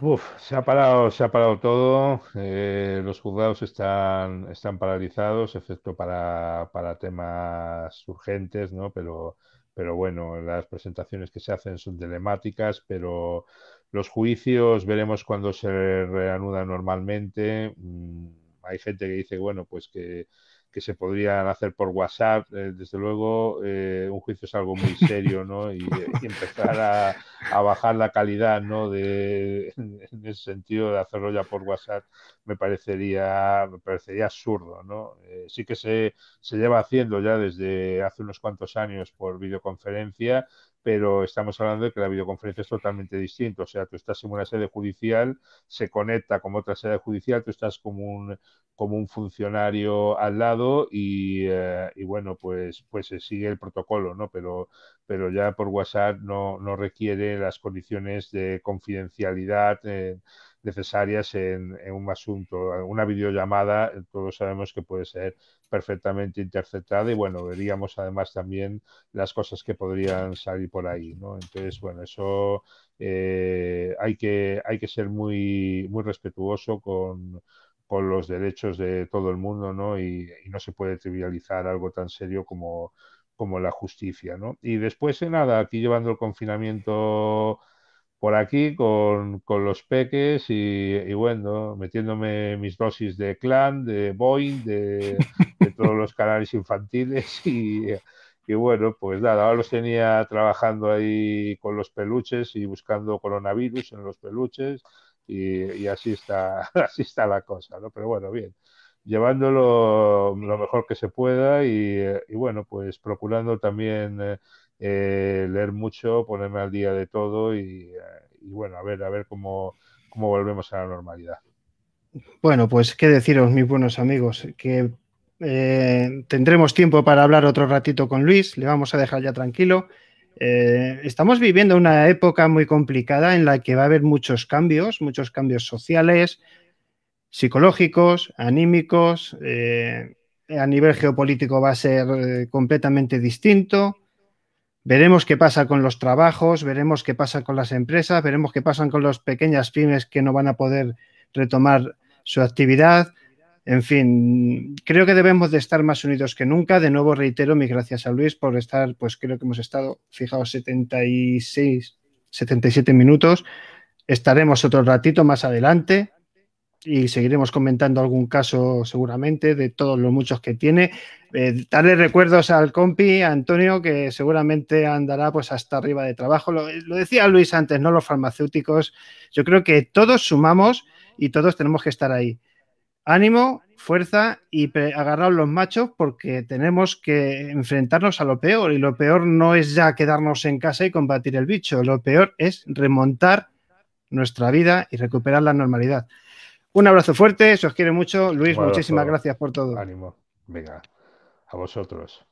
Uf, se ha parado, se ha parado todo. Eh, los juzgados están, están paralizados, excepto para, para temas urgentes, ¿no? Pero, pero bueno, las presentaciones que se hacen son telemáticas, pero los juicios veremos cuándo se reanudan normalmente. Mm, hay gente que dice, bueno, pues que, se podrían hacer por WhatsApp. Eh, desde luego, eh, un juicio es algo muy serio, ¿no? Y, empezar a, bajar la calidad, ¿no? De, en ese sentido de hacerlo ya por WhatsApp me parecería, me parecería absurdo, ¿no? Eh, sí que se, se lleva haciendo ya desde hace unos cuantos años por videoconferencia, pero estamos hablando de que la videoconferencia es totalmente distinto. O sea, tú estás en una sede judicial, se conecta con otra sede judicial, tú estás como un, como un funcionario al lado y, eh, bueno, pues, pues se sigue el protocolo, ¿no? Pero, pero ya por WhatsApp no, no requiere las condiciones de confidencialidad. Eh, necesarias en, un asunto. Una videollamada, todos sabemos que puede ser perfectamente interceptada y bueno, veríamos además también las cosas que podrían salir por ahí, ¿no? Entonces, bueno, eso eh, hay, que, hay que ser muy, muy respetuoso con, con los derechos de todo el mundo, ¿no? Y, no se puede trivializar algo tan serio como, como la justicia, ¿no? Y después de nada, aquí llevando el confinamiento por aquí con, los peques y, bueno, metiéndome mis dosis de clan, de Boeing, de, todos los canales infantiles y, bueno, pues nada, ahora los tenía trabajando ahí con los peluches y buscando coronavirus en los peluches y, así está, así está la cosa, ¿no? Pero bueno, bien, llevándolo lo mejor que se pueda y, bueno, pues procurando también eh, eh, leer mucho, ponerme al día de todo y, eh, bueno, a ver, a ver cómo, cómo volvemos a la normalidad. Bueno, pues qué deciros, mis buenos amigos, que eh, tendremos tiempo para hablar otro ratito con Luis, le vamos a dejar ya tranquilo. estamos viviendo una época muy complicada en la que va a haber muchos cambios, muchos cambios sociales, psicológicos, anímicos, a nivel geopolítico va a ser completamente distinto. Veremos qué pasa con los trabajos, veremos qué pasa con las empresas, veremos qué pasa con las pequeñas pymes que no van a poder retomar su actividad. En fin, creo que debemos de estar más unidos que nunca. De nuevo reitero mi gracias a Luis por estar, pues creo que hemos estado, fijaos, 76, 77 minutos. Estaremos otro ratito más adelante y seguiremos comentando algún caso seguramente de todos los muchos que tiene. Eh, darle recuerdos al compi, Antonio, que seguramente andará pues hasta arriba de trabajo. Lo, decía Luis antes, ¿no? Los farmacéuticos. Yo creo que todos sumamos y todos tenemos que estar ahí. Ánimo, fuerza y agarraos los machos porque tenemos que enfrentarnos a lo peor y lo peor no es ya quedarnos en casa y combatir el bicho, lo peor es remontar nuestra vida y recuperar la normalidad. Un abrazo fuerte, se os quiere mucho. Luis, muchísimas gracias por todo. Ánimo. Venga, a vosotros.